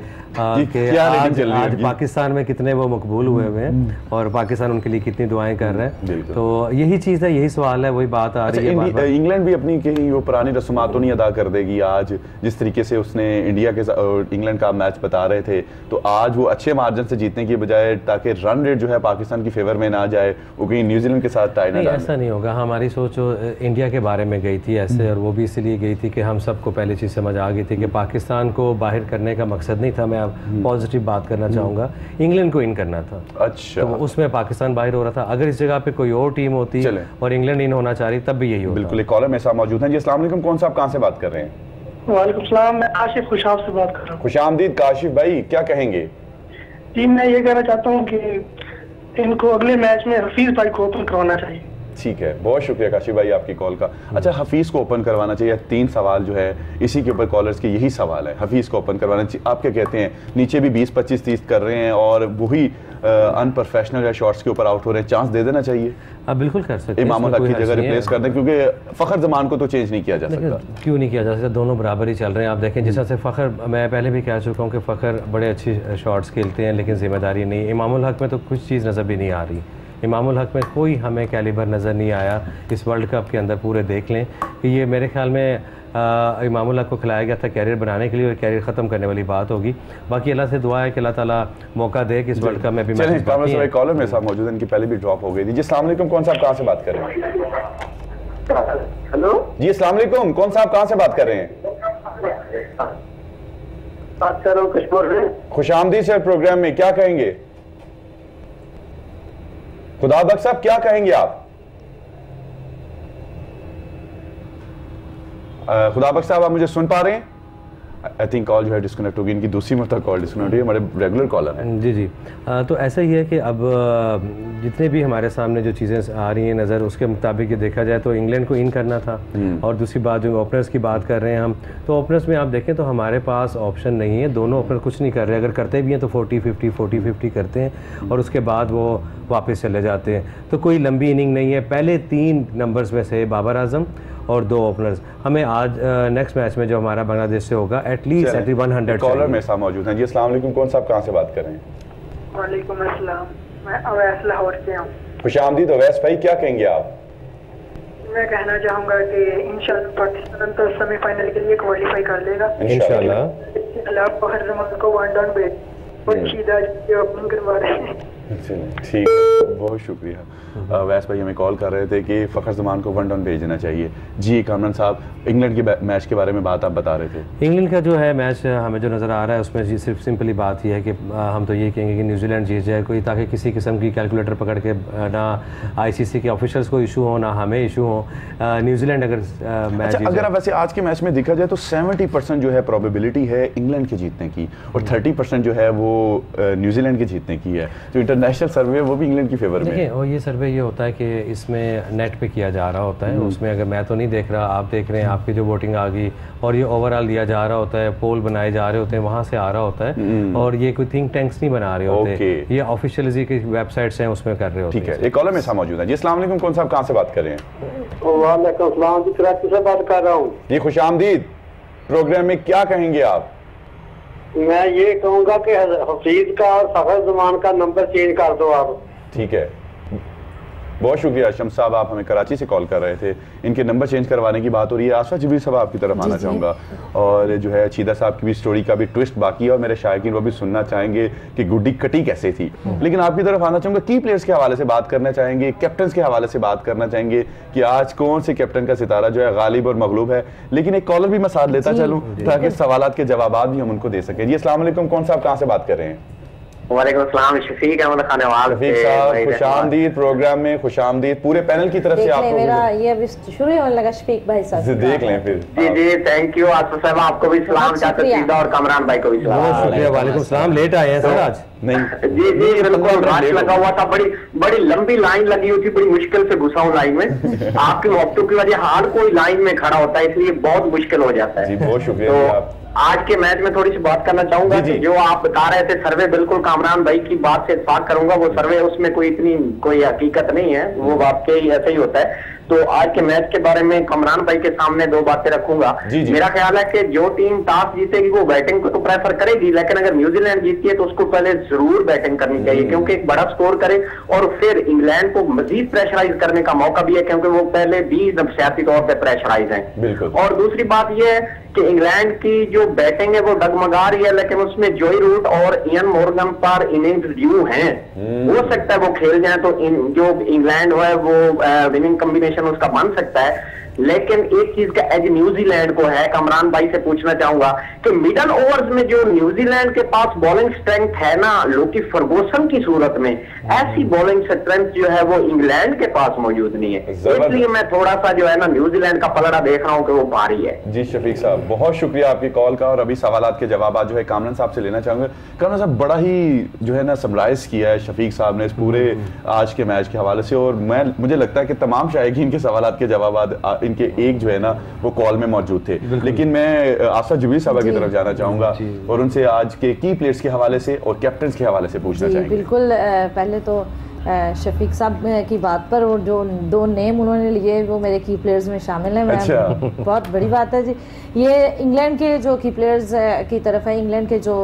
جی، کہ آج جی؟ پاکستان میں کتنے وہ مقبول ہوئے ہوئے ہیں اور پاکستان ان کے لیے کتنی دعائیں کر رہے ہیں۔ تو یہی چیز ہے یہی سوال ہے وہی بات آ رہی ہے اچھا، انگلینڈ بھی اپنی کہیں وہ پرانی رسومات تو نہیں ادا کر دے گی آج جس طریقے سے اس نے انڈیا کے انگلینڈ کا میچ بتا رہے تھے۔ تو آج وہ اچھے مارجن سے جیتنے کی بجائے تاکہ رن ریٹ جو ہے پاکستان کی فیور میں نہ جائے وہ کہیں نیوزی لینڈ کے ساتھ ٹائی نہ ایسا نہیں ہوگا۔ ہم ہماری سوچ انڈیا کے بارے میں گئی تھی ایسے اور وہ بھی اس لیے گئی تھی کہ ہم سب کو پہلے چیز سمجھ آ گئی تھی کہ پاکستان کو باہر کرنے کا مقصد نہیں تھا۔ میں اب پازیٹیو بات کرنا چاہوں گا۔ انگلینڈ کو ان کرنا تھا۔ اچھا۔ اس میں پاکستان باہر ہو رہا تھا۔ اگر اس جگہ پہ کوئی اور ٹیم ہوتی۔ اور انگلینڈ ان ہونا چاہ رہی تب بھی یہی ہوتا۔ بالکل ایک کالر میرے ساتھ موجود ہیں۔ جی السلام علیکم۔ کون صاحب کہاں سے بات کر رہے ہیں؟ وعلیکم السلام میں آصف خوشاب سے بات کر رہا ہوں۔ خوش آمدید کاشف بھائی کیا کہیں گے؟ جی میں یہ کہنا چاہتا ہوں کہ ان کو اگلے میچ میں حفیظ بھائی کو اوپن کروانا چاہیے۔ ٹھیک ہے بہت شکریہ کاشف بھائی آپ کی کال کا۔ اچھا حفیظ کو اوپن کروانا چاہیے۔ تین سوال جو ہے اسی کے اوپر کالرز کے یہی سوال ہے۔ حفیظ کو اوپن کروانا چاہیے۔ آپ کیا کہتے ہیں؟ نیچے بھی بیس پچیس تیس کر رہے ہیں اور وہی ان پروفیشنل یا شارٹس کے اوپر آؤٹ ہو رہے ہیں۔ چانس دے دینا چاہیے۔ اب بالکل کر سکتے ہیں، امام الحق کی جگہ۔ ریپلیس کر دیں کیونکہ فخر زمان کو تو چینج نہیں کیا جا سکتا۔ کیوں نہیں کیا جا سکتا؟ دونوں برابر ہی چل رہے ہیں۔ آپ دیکھیں جس طرح سے فخر میں پہلے بھی کہہ چکا ہوں کہ فخر بڑے اچھی شاٹس کھیلتے ہیں لیکن ذمہ داری نہیں۔ امام الحق میں تو کچھ چیز نظر بھی نہیں آ رہی۔ امام الحق میں کوئی ہمیں کیلیبر نظر نہیں آیا۔ اس ورلڈ کپ کے اندر پورے دیکھ لیں کہ یہ میرے خیال میں امام الحق کو کھلایا گیا تھا کیریئر بنانے کے لیے اور کیریئر ختم کرنے والی بات ہوگی۔ باقی اللہ سے دعا ہے کہ اللہ تعالیٰ موقع دے کہ اس ورلڈ کپ میں بھی کامر باقی صاحب کالر میرے ساتھ موجود ان کی پہلے بھی ڈراپ ہو گئی تھی۔ جی السلام علیکم کون صاحب کہاں سے بات کر رہے ہیں؟ ہلو؟ جی السلام علیکم کون صاحب کہاں سے بات کر رہے ہیں؟ بات کر رہا ہوں کشمور سے خوش آمدید سر پروگرام میں کیا کہیں گے؟ خدا بخش صاحب کیا کہیں گے آپ؟ خدا بخش صاحب آپ مجھے سن پا رہے ہیں؟ آئی تھنک کال جو ہے ڈسکنیکٹ ہوگی ان کی دوسری مرتبہ کال ڈسکنیکٹ ہوئی ہے ہمارے ریگولر کالر ہیں۔ جی جی۔ تو ایسا ہی ہے کہ اب جتنے بھی ہمارے سامنے جو چیزیں آ رہی ہیں نظر اس کے مطابق یہ دیکھا جائے تو انگلینڈ کو ان کرنا تھا۔ اور دوسری بات جو اوپنرز کی بات کر رہے ہیں ہم تو اوپنرز میں آپ دیکھیں تو ہمارے پاس آپشن نہیں ہے۔ دونوں اوپنر کچھ نہیں کر رہے۔ اگر کرتے بھی ہیں تو فورٹی ففٹی فورٹی ففٹی کرتے ہیں۔ اور اس کے بعد وہ واپس چلے جاتے ہیں۔ تو کوئی لمبی اننگ نہیں ہے۔ پہلے تین نمبرز میں سے بابر اعظم اور دو اوپنرز ہمیں آج نیکسٹ میچ میں جو ہمارا بنگلہ دیش سے ہوگا at least at one hundred caller میرے ساتھ موجود ہیں۔ جی السلام علیکم۔ کون صاحب کہاں سے بات کر رہے ہیں؟ وعلیکم السلام۔ میں اویس لاہور سے ہوں۔ خوش آمدید اویس بھائی کیا کہیں گے آپ؟ میں کہنا چاہوں گا کہ انشاءاللہ پاکستان تو سیمی فائنل کے لیے کوالیفائی کر لے گا۔ انشاءاللہ۔ اللہ بہر زمان کو ون ڈاؤن پہ اور شیدہ جی اوپن کروا رہے ہیں۔ ٹھیک بہت شکریہ۔ ویس بھائی ہمیں کال کر رہے تھے کہ فخر زمان کو ون ڈاؤن بھیج دینا چاہیے۔ جی کامران صاحب انگلینڈ کے میچ کے بارے میں بات آپ بتا رہے تھے۔ انگلینڈ کا جو ہے میچ ہمیں جو نظر آ رہا ہے اس میں جی صرف سمپلی بات یہ ہے کہ ہم تو یہ کہیں گے کہ نیوزی لینڈ جیت جائے کوئی تاکہ کسی قسم کی کیلکولیٹر پکڑ کے نہ آئی سی سی کے آفیشلس کو ایشو ہو نہ ہمیں ایشو ہو آ، نیوزی لینڈ اگر میچ اچھا اگر آپ ویسے آج کے میچ میں دیکھا جائے تو سیونٹی پرسینٹ جو ہے پروبیبلٹی ہے انگلینڈ کے جیتنے کی اور تھرٹی پرسینٹ جو ہے وہ نیوزی لینڈ کے جیتنے کی ہے۔ جو انٹرنیشنل سروے وہ بھی انگلینڈ کی فیور میں دیکھیں اور یہ سروے یہ ہوتا ہے کہ اس میں نیٹ پہ کیا جا رہا ہوتا ہے۔ اس میں اگر میں تو نہیں دیکھ رہا آپ دیکھ رہے ہیں آپ کی جو ووٹنگ آ گئی اور یہ اوور آل دیا جا رہا ہوتا ہے پول بنائے جا رہے ہوتے ہیں وہاں سے آ رہا ہوتا ہے۔ اور یہ کوئی تھنک ٹینکس نہیں بنا رہے ہوتے. یہ آفیشیل کی ویب سائٹس ہیں اس میں کر رہے ہوتے ٹھیک ہیں ہے ایک کالر میں ساتھ موجود ہے جی السلام علیکم کون صاحب کہاں سے بات کر رہے ہیں؟ وعلیکم السلام جی کراچی سے بات کر رہا ہوں۔ جی خوش آمدید۔ پروگرام میں کیا کہیں گے آپ؟ میں یہ کہوں گا کہ حفیظ کا اور فخر زمان کا نمبر چینج کر دو آپ۔ ٹھیک ہے۔ بہت شکریہ شمس صاحب آپ ہمیں کراچی سے کال کر رہے تھے۔ ان کے نمبر چینج کروانے کی بات ہو رہی ہے۔ آصفہ جبریل صاحب آپ کی طرف آنا چاہوں گا۔ اور جو ہے چیدہ صاحب کی بھی سٹوری کا بھی ٹوسٹ باقی ہے اور میرے شائقین وہ بھی سننا چاہیں گے کہ گڈی کٹی کیسے تھی۔ لیکن آپ کی طرف آنا چاہوں گا۔ کی پلیئرز کے حوالے سے بات کرنا چاہیں گے کیپٹنز کے حوالے سے بات کرنا چاہیں گے کہ آج کون سے کیپٹن کا ستارہ جو ہے غالب اور مغلوب ہے۔ لیکن ایک کالر بھی میں ساتھ لیتا چلوں تاکہ سوالات کے جوابات بھی ہم ان کو دے سکیں۔ جی السلام علیکم۔ کون صاحب کہاں سے بات کر رہے ہیں؟ وعلیکم السلام شفیق احمد خانے وال رفیق صاحب خوش آمدید پروگرام میں خوش آمدید۔ پورے پینل کی طرف سے آپ کو میرا یہ ابھی شروع ہی ہونے لگا شفیق بھائی صاحب مجھے- دیکھ لیں پھر۔ جی جی تھینک یو آصف صاحب آپ کو بھی سلام بہت شکریہ۔ سیدھا اور کامران بھائی کو بھی بہت سلام شکریہ۔ وعلیکم السلام لیٹ آئے ہیں سر آج۔ نہیں۔ جی جی بالکل رش لگا ہوا تھا بڑی بڑی لمبی لائن لگی ہوئی تھی بڑی مشکل سے گھسا ہوں لائن میں۔ آپ کے موقع کی وجہ ہر کوئی لائن میں کھڑا ہوتا ہے اس لیے بہت مشکل ہو جاتا جی ہے بہت شکریہ جی آج کے میچ میں تھوڑی سی بات کرنا چاہوں گا جی، جی۔ جو آپ بتا رہے تھے سروے بالکل کامران بھائی کی بات سے اتفاق کروں گا وہ سروے اس میں کوئی اتنی کوئی حقیقت نہیں ہے وہ واقعی ایسا ہی ہوتا ہے تو آج کے میچ کے بارے میں کامران بھائی کے سامنے دو باتیں رکھوں گا۔ جی، جی۔ میرا خیال ہے کہ جو ٹیم ٹاس جیتے گی وہ بیٹنگ کو تو پریفر کرے گی لیکن اگر نیوزی لینڈ جیتی ہے تو اس کو پہلے ضرور بیٹنگ کرنی چاہیے کیونکہ ایک بڑا سکور کرے اور پھر انگلینڈ کو مزید پریشرائز کرنے کا موقع بھی ہے کیونکہ وہ پہلے بھی نفسیاتی طور پہ پریشرائز ہیں۔ بالکل۔ اور دوسری بات یہ ہے کہ انگلینڈ کی جو بیٹنگ ہے وہ ڈگمگا رہی ہے لیکن اس میں جوئی روٹ اور این مورگن پر اننگز ڈیو ہیں۔ ہو سکتا ہے وہ کھیل جائیں تو جو انگلینڈ ہے وہ وننگ کمبینیشن اس کا بن سکتا ہے لیکن ایک چیز کا ایج نیوزی لینڈ کو ہے کمران بھائی سے پوچھنا چاہوں گا کہ مڈل اوورز میں جو نیوزی لینڈ کے پاس بالنگ سٹرینگتھ ہے نا لوکی فرگوسن کی صورت میں ایسی بالنگ سٹرینگتھ جو ہے وہ انگلینڈ کے پاس موجود نہیں ہے۔ اس۔ لیے میں تھوڑا سا جو ہے نا نیوزی لینڈ کا پلڑا دیکھ رہا ہوں کہ وہ بھاری ہے۔ جی شفیق صاحب بہت شکریہ آپ کی کال کا اور ابھی سوالات کے جوابات جو ہے کامران صاحب سے لینا چاہوں گا۔ کامران صاحب بڑا ہی جو ہے نا سمرائز کیا ہے شفیق صاحب نے اس پورے آج کے میچ کے حوالے سے اور میں مجھے لگتا ہے کہ تمام شائقین کے سوالات کے جوابات ان کے ایک جو ہے نا وہ کال میں موجود تھے لیکن میں آصف جبریل صاحبہ کی۔ طرف جانا چاہوں گا اور ان سے آج کے کی پلیئرز کے حوالے سے اور کیپٹنز کے حوالے سے پوچھنا چاہیں گے بالکل پہلے تو شفیق صاحب کی بات پر اور جو دو نیم انہوں نے لیے وہ میرے کی پلیئرز میں شامل ہیں اچھا۔ بہت بڑی بات ہے جی۔ یہ انگلینڈ کے جو کی پلیئرز کی طرف ہے انگلینڈ کے جو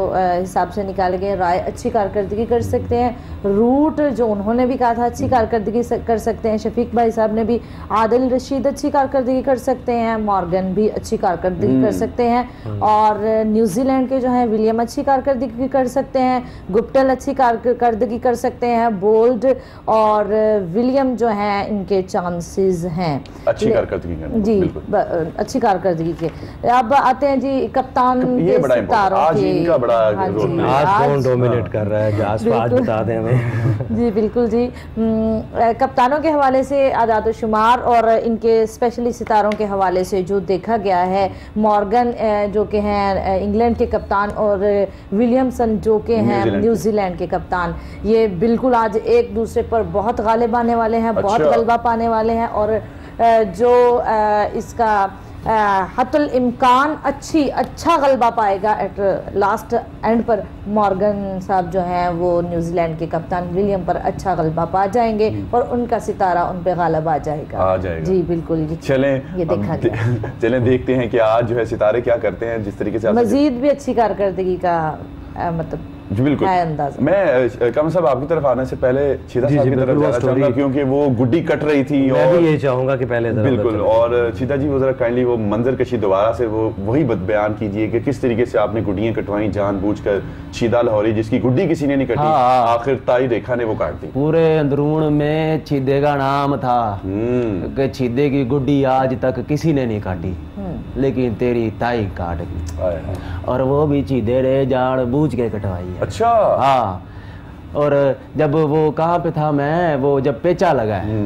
حساب سے نکالے گئے رائے اچھی کارکردگی کر سکتے ہیں۔ روٹ جو انہوں نے بھی کہا تھا اچھی کارکردگی کر سکتے ہیں۔ شفیق بھائی صاحب نے بھی عادل رشید اچھی کارکردگی کر سکتے ہیں مارگن بھی اچھی کارکردگی کر سکتے ہیں۔ اور نیوزی لینڈ کے جو ہیں ولیم اچھی کارکردگی کر سکتے ہیں گپٹل اچھی کارکردگی کر سکتے ہیں بولڈ اور ولیم جو ہیں ان کے چانسز ہیں. اچھی کارکردگی کو، جی اچھی کارکردگی کے اب آتے ہیں جی کپتان یہ کے ستاروں آج کی ان کا بڑا ہاں رول جی،۔ آج کون ڈومینیٹ کر رہا ہے؟ آج آج۔ بتا دیں ہمیں۔ جی بالکل جی۔ کپتانوں کے حوالے سے اعداد و شمار اور ان کے اسپیشلی ستاروں کے حوالے سے جو دیکھا گیا ہے مارگن اہ، جو کہ ہیں انگلینڈ کے کپتان اور ولیمسن جو کہ ہیں نیوزی لینڈ کے۔ نیوزی لینڈ کے کپتان۔ یہ بالکل آج ایک دوسرے پر بہت غالب آنے والے ہیں بہت اچھا۔ غلبہ پانے والے ہیں اور جو اس کا حت الامکان اچھی اچھا غلبہ پائے گا ایٹ لاسٹ اینڈ پر مارگن صاحب جو ہیں وہ نیوزی لینڈ کے کپتان ولیم پر اچھا غلبہ پا جائیں گے اور ان کا ستارہ ان پہ غالب آ جائے گا۔ آ جائے گا۔ جی بالکل۔ جی چلیں۔ یہ دیکھا گیا۔ چلیں دیکھتے ہیں کہ آج جو ہے ستارے کیا کرتے ہیں جس طریقے سے مزید بھی اچھی کارکردگی کا مطلب جی بالکل۔ میں کم صاحب آپ کی طرف آنے سے پہلے چیدہ جی، صاحب جی، کی طرف جانا چاہوں گا کیونکہ وہ گڈی کٹ رہی تھی میں بھی یہ چاہوں گا کہ پہلے ذرا بالکل۔ اور چیتا جی وہ ذرا کائنڈلی وہ منظر کشی دوبارہ سے وہ وہی بد بیان کیجیے کہ کس طریقے سے آپ نے گڈیاں کٹوائیں جان بوجھ کر چیدہ لاہوری جس کی گڈی کسی نے نہیں کٹی ہاں۔ آخر تائی ریکھا نے وہ کاٹ دی۔ پورے اندرون میں چھیدے کا نام تھا۔ کہ چھیدے کی گڈی آج تک کسی نے نہیں کاٹی لیکن تیری تائی کاٹ گئی۔ اور وہ بھی چھیدے رے جان بوجھ کے کٹوائی ہے۔ اچھا۔ ہاں۔ اور جب وہ کہاں پہ تھا میں وہ جب پیچا لگا ہے۔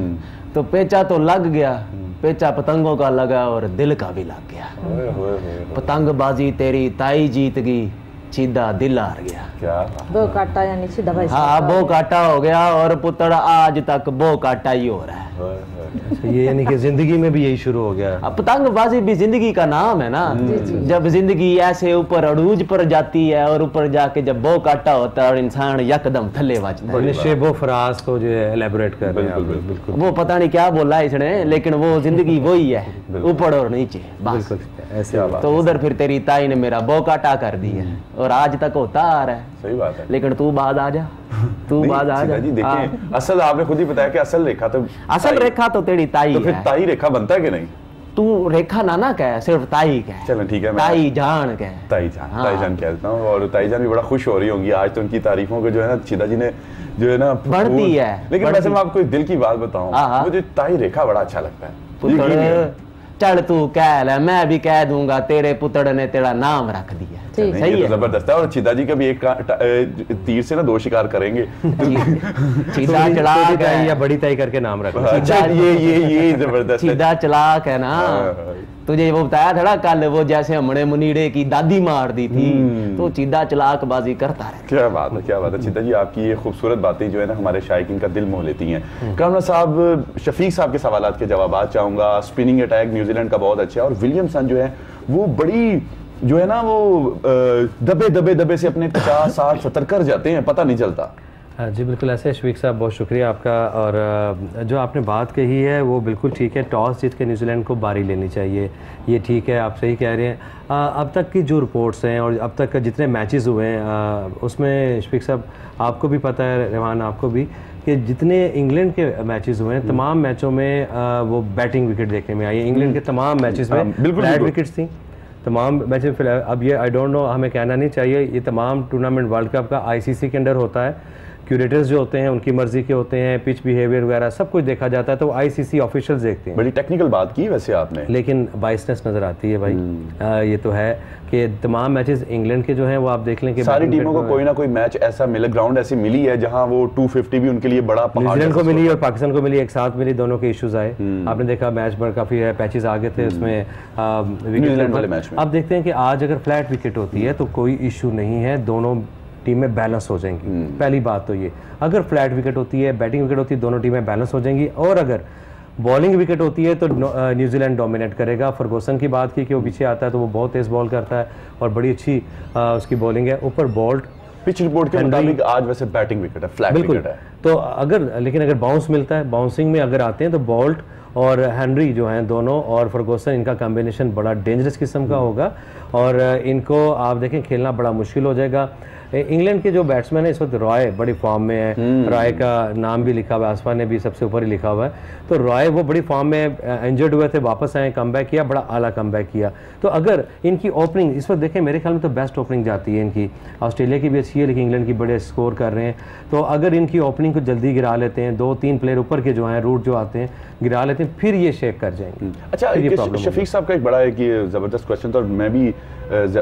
تو پیچا تو لگ گیا۔ پیچا پتنگوں کا لگا اور دل کا بھی لگ گیا۔ پتنگ بازی تیری تائی جیت گئی چھیدا دل ہار گیا۔ دو کاٹا یعنی سیدھا بھائی۔ ہاں بو کاٹا ہو گیا اور پتڑ آج تک بو کاٹا ہی ہو رہا ہے۔ یہ یعنی کہ زندگی میں بھی یہی شروع ہو گیا۔ اب پتنگ بازی بھی زندگی کا نام ہے نا۔ جب زندگی ایسے اوپر عروج پر جاتی ہے اور اوپر جا کے جب بو کاٹا ہوتا ہے اور انسان یکدم تھلے بچتا ہے۔ شیب و فراز کو جو ہے ایلیبوریٹ کر رہے ہیں۔ بالکل، وہ پتہ نہیں کیا بولا اس نے لیکن وہ زندگی وہی ہے اوپر اور نیچے ایسے تو ادھر پھر تیری تائی نے میرا بو کاٹا کر دی ہے اور آج تک ہوتا آ رہا ہے۔ صحیح بات ہے۔ لیکن تو بعد آ جا۔ تو بعد آ جا جی۔ دیکھیں اصل آپ نے خود ہی بتایا کہ اصل ریکھا تو اصل ریکھا تو تیری تائی تو پھر ہے تائی ریکھا بنتا ہے کہ نہیں تو ریکھا نہ نہ کہہ صرف تائی کہہ چلیں ٹھیک ہے تائی جان کہہ تائی جان۔ تائی جان کہتا ہوں اور تائی جان بھی بڑا خوش ہو رہی ہوں گی آج تو ان کی تعریفوں کو جو ہے نا چیدہ جی نے جو ہے نا بڑھتی ہے، لیکن ویسے میں آپ کو دل کی بات بتاؤں۔ مجھے تائی ریکھا بڑا اچھا لگتا ہے ہے۔ چل تو کہہ لے میں بھی کہہ دوں گا تیرے پتڑ نے تیرا نام رکھ دیا صحیح ہے۔ زبردست ہے اور چیدہ جی کا بھی ایک تیر سے نا دو شکار کریں گے۔ چیدہ چھوٹی چلاک تائی یا ہے بڑی تائی کر کے نام رکھا اچھا یہ یہ یہ زبردست ہے۔ چیدہ چلاک ہے نا۔ ہاں۔ تجھے وہ بتایا تھا نا کل وہ جیسے ہمڑے منیڑے کی دادی مار دی تھی۔ تو چیدہ چلاک بازی کرتا رہتا کیا بات ہے کیا بات ہے۔ چیتا جی آپ کی یہ خوبصورت باتیں جو ہے نا ہمارے شائقین کا دل موہ لیتی ہیں۔ کامرا صاحب شفیق صاحب کے سوالات کے جوابات چاہوں گا۔ سپننگ اٹیک نیوزی لینڈ کا بہت اچھا ہے اور ولیمسن جو ہے وہ بڑی جو ہے نا وہ دبے دبے دبے سے اپنے پچاس ساٹھ ستر کر جاتے ہیں پتہ نہیں چلتا۔ ہاں جی بالکل ایسے شفیق صاحب بہت شکریہ آپ کا۔ اور جو آپ نے بات کہی ہے وہ بالکل ٹھیک ہے۔ ٹاس جیت کے نیوزی لینڈ کو باری لینی چاہیے۔ یہ ٹھیک ہے آپ صحیح کہہ رہے ہیں۔ اب تک کی جو رپورٹس ہیں اور اب تک جتنے میچز ہوئے ہیں اس میں شفیق صاحب آپ کو بھی پتہ ہے رحمان آپ کو بھی کہ جتنے انگلینڈ کے میچز ہوئے ہیں تمام میچوں میں وہ بیٹنگ وکٹ دیکھنے میں آئی ہے انگلینڈ کے تمام میچز ہاں، میں بیٹ وکٹس تھیں۔ تمام میں اب یہ آئی ڈونٹ نو ہمیں کہنا نہیں چاہیے، یہ تمام ٹورنامنٹ ورلڈ کپ کا آئی سی سی کے اندر ہوتا ہے۔ کیوریٹرز جو ہوتے ہیں ان کی مرضی کے ہوتے ہیں پچ بیہیویئر وغیرہ سب کچھ دیکھا جاتا ہے تو آئی سی سی آفیشلز دیکھتے ہیں۔ بڑی ٹیکنیکل بات کی ویسے آپ نے۔ لیکن بائسنس نظر آتی ہے بھائی۔ یہ تو ہے کہ تمام میچز انگلینڈ کے جو ہیں وہ آپ دیکھ لیں کہ ساری ٹیموں کو کوئی نہ کوئی میچ ایسا ملا گراؤنڈ ایسی ملی ہے جہاں وہ 250 بھی ان کے لیے بڑا پہاڑ نیوزی کو ملی اور پاکستان کو ملی ایک ساتھ ملی دونوں کے ایشوز آئے۔ آپ نے دیکھا میچ بڑا کافی ہے پیچز آگے تھے اس میں نیوزی والے میچ میں۔ آپ دیکھتے ہیں کہ آج اگر فلیٹ وکٹ ہوتی ہے تو کوئی ایشو نہیں ہے دونوں ٹیمیں بیلنس ہو جائیں گی۔ پہلی بات تو یہ اگر فلیٹ وکٹ ہوتی ہے بیٹنگ وکٹ ہوتی ہے دونوں ٹیمیں بیلنس ہو جائیں گی۔ اور اگر بالنگ وکٹ ہوتی ہے تو نیوزی لینڈ ڈومینیٹ کرے گا۔ فرگوسن کی بات کی کہ وہ پیچھے آتا ہے تو وہ بہت تیز بال کرتا ہے اور بڑی اچھی اس کی بالنگ ہے۔ اوپر بالٹ پچ رپورٹ کے مطابق آج ویسے بیٹنگ وکٹ ہے فلیٹ وکٹ ہے۔ تو اگر لیکن اگر باؤنس ملتا ہے باؤنسنگ میں اگر آتے ہیں تو بالٹ اور ہنری جو ہیں دونوں اور فرگوسن ان کا کمبینیشن بڑا ڈینجرس قسم کا ہوگا۔ اور ان کو آپ دیکھیں کھیلنا بڑا مشکل ہو جائے گا۔ انگلینڈ کے جو بیٹسمین ہیں اس وقت رائے بڑی فارم میں ہیں۔ رائے کا نام بھی لکھا ہوا ہے آسمان نے بھی سب سے اوپر ہی لکھا ہوا ہے۔ تو رائے وہ بڑی فارم میں انجرڈ ہوئے تھے واپس آئے کم بیک کیا بڑا اعلیٰ کم بیک کیا۔ تو اگر ان کی اوپننگ اس وقت دیکھیں میرے خیال میں تو بیسٹ اوپننگ جاتی ہے ان کی۔ آسٹریلیا کی بھی اچھی ہے لیکن انگلینڈ کی بڑے اسکور کر رہے ہیں۔ تو اگر ان کی اوپننگ کو جلدی گرا لیتے ہیں دو تین پلیئر اوپر کے جو ہیں روٹ جو آتے ہیں گرا لیتے ہیں پھر یہ شیک کر جائیں گے۔ اچھا شفیق صاحب کا ایک بڑا ایک زبردست کوشچن تھا اور میں بھی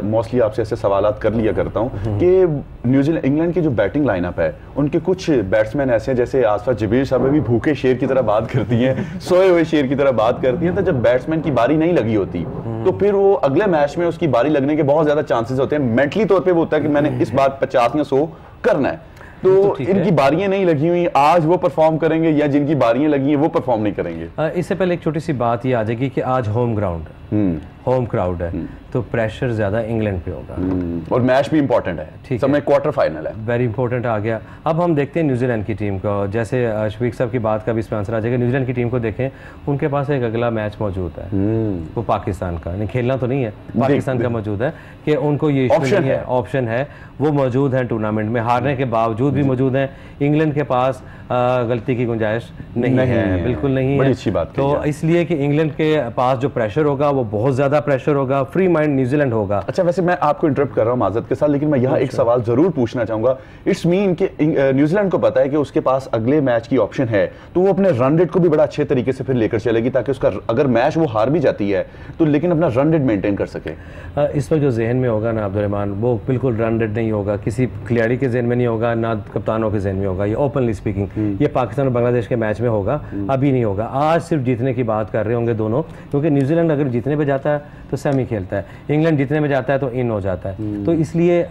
موسٹلی آپ سے ایسے سوالات کر لیا کرتا ہوں کہ نیوزی انگلینڈ کی جو بیٹنگ لائن اپ ہے ان کے کچھ بیٹسمین ایسے ہیں جیسے آسفہ جبیر صاحب بھی بھوکے شیر کی طرح بات کرتی ہیں سوئے ہوئے شیر کی طرح بات کرتی ہیں تو جب بیٹسمین کی باری نہیں لگی ہوتی تو پھر وہ اگلے میچ میں اس کی باری لگنے کے بہت زیادہ چانسز ہوتے ہیں۔ مینٹلی طور پہ وہ ہوتا ہے کہ میں نے اس بات پچاس یا سو کرنا ہے۔ تو ان کی باریاں نہیں لگی ہوئی آج وہ پرفارم کریں گے یا جن کی باریاں لگی ہیں وہ پرفارم نہیں کریں گے۔ اس سے پہلے ایک چھوٹی سی بات یہ آ جائے گی کہ آج ہوم گراؤنڈ ہوم کراؤڈ ہے تو پریشر زیادہ انگلینڈ پہ ہوگا۔ اور میچ بھی امپورٹنٹ ہے۔ ٹھیک ہے۔ کوارٹر فائنل ہے۔ ویری امپورٹنٹ آ گیا۔ اب ہم دیکھتے ہیں نیوزی لینڈ کی ٹیم کو۔ جیسے شفیق صاحب کی بات کا بھی اس میں آنسر آ جائے گا۔ نیوزی لینڈ کی ٹیم کو دیکھیں ان کے پاس ایک اگلا میچ موجود ہے۔ وہ پاکستان کا۔ نہیں کھیلنا تو نہیں ہے۔ پاکستان کا موجود ہے کہ ان کو یہ ایشو نہیں ہے۔ آپشن ہے۔ وہ موجود ہیں ٹورنامنٹ میں۔ ہارنے کے باوجود بھی موجود ہیں۔ انگلینڈ کے پاس غلطی کی گنجائش نہیں ہے۔ بالکل نہیں ہے۔ تو اس لیے کہ انگلینڈ کے پاس جو پریشر ہوگا وہ کو بہت زیادہ پریشر ہوگا فری مائنڈ نیوزی لینڈ ہوگا۔ اچھا ویسے میں آپ کو انٹرپ کر رہا ہوں معذرت کے ساتھ لیکن میں یہاں ایک اچھا۔ سوال ضرور پوچھنا چاہوں گا۔ اٹس مین کہ نیوزی لینڈ کو پتا ہے کہ اس کے پاس اگلے میچ کی آپشن ہے تو وہ اپنے رن ریٹ کو بھی بڑا اچھے طریقے سے پھر لے کر چلے گی تاکہ اس کا اگر میچ وہ ہار بھی جاتی ہے تو لیکن اپنا رن ریٹ مینٹین کر سکے۔ اس وقت جو ذہن میں ہوگا نا عبد الرحمان وہ بالکل رن ریٹ نہیں ہوگا۔ کسی کھلاڑی کے ذہن میں نہیں ہوگا نہ کپتانوں کے ذہن میں ہوگا۔ یہ اوپنلی اسپیکنگ یہ پاکستان اور بنگلہ دیش کے میچ میں ہوگا ابھی نہیں ہوگا۔ آج صرف جیتنے کی بات کر رہے ہوں گے دونوں کیونکہ نیوزی لینڈ اگر جیتنے جتنے پہ جاتا ہے تو سیمی کھیلتا ہے۔ انگلینڈ جتنے پہ جاتا ہے تو ان ہو جاتا ہے۔ تو اس لیے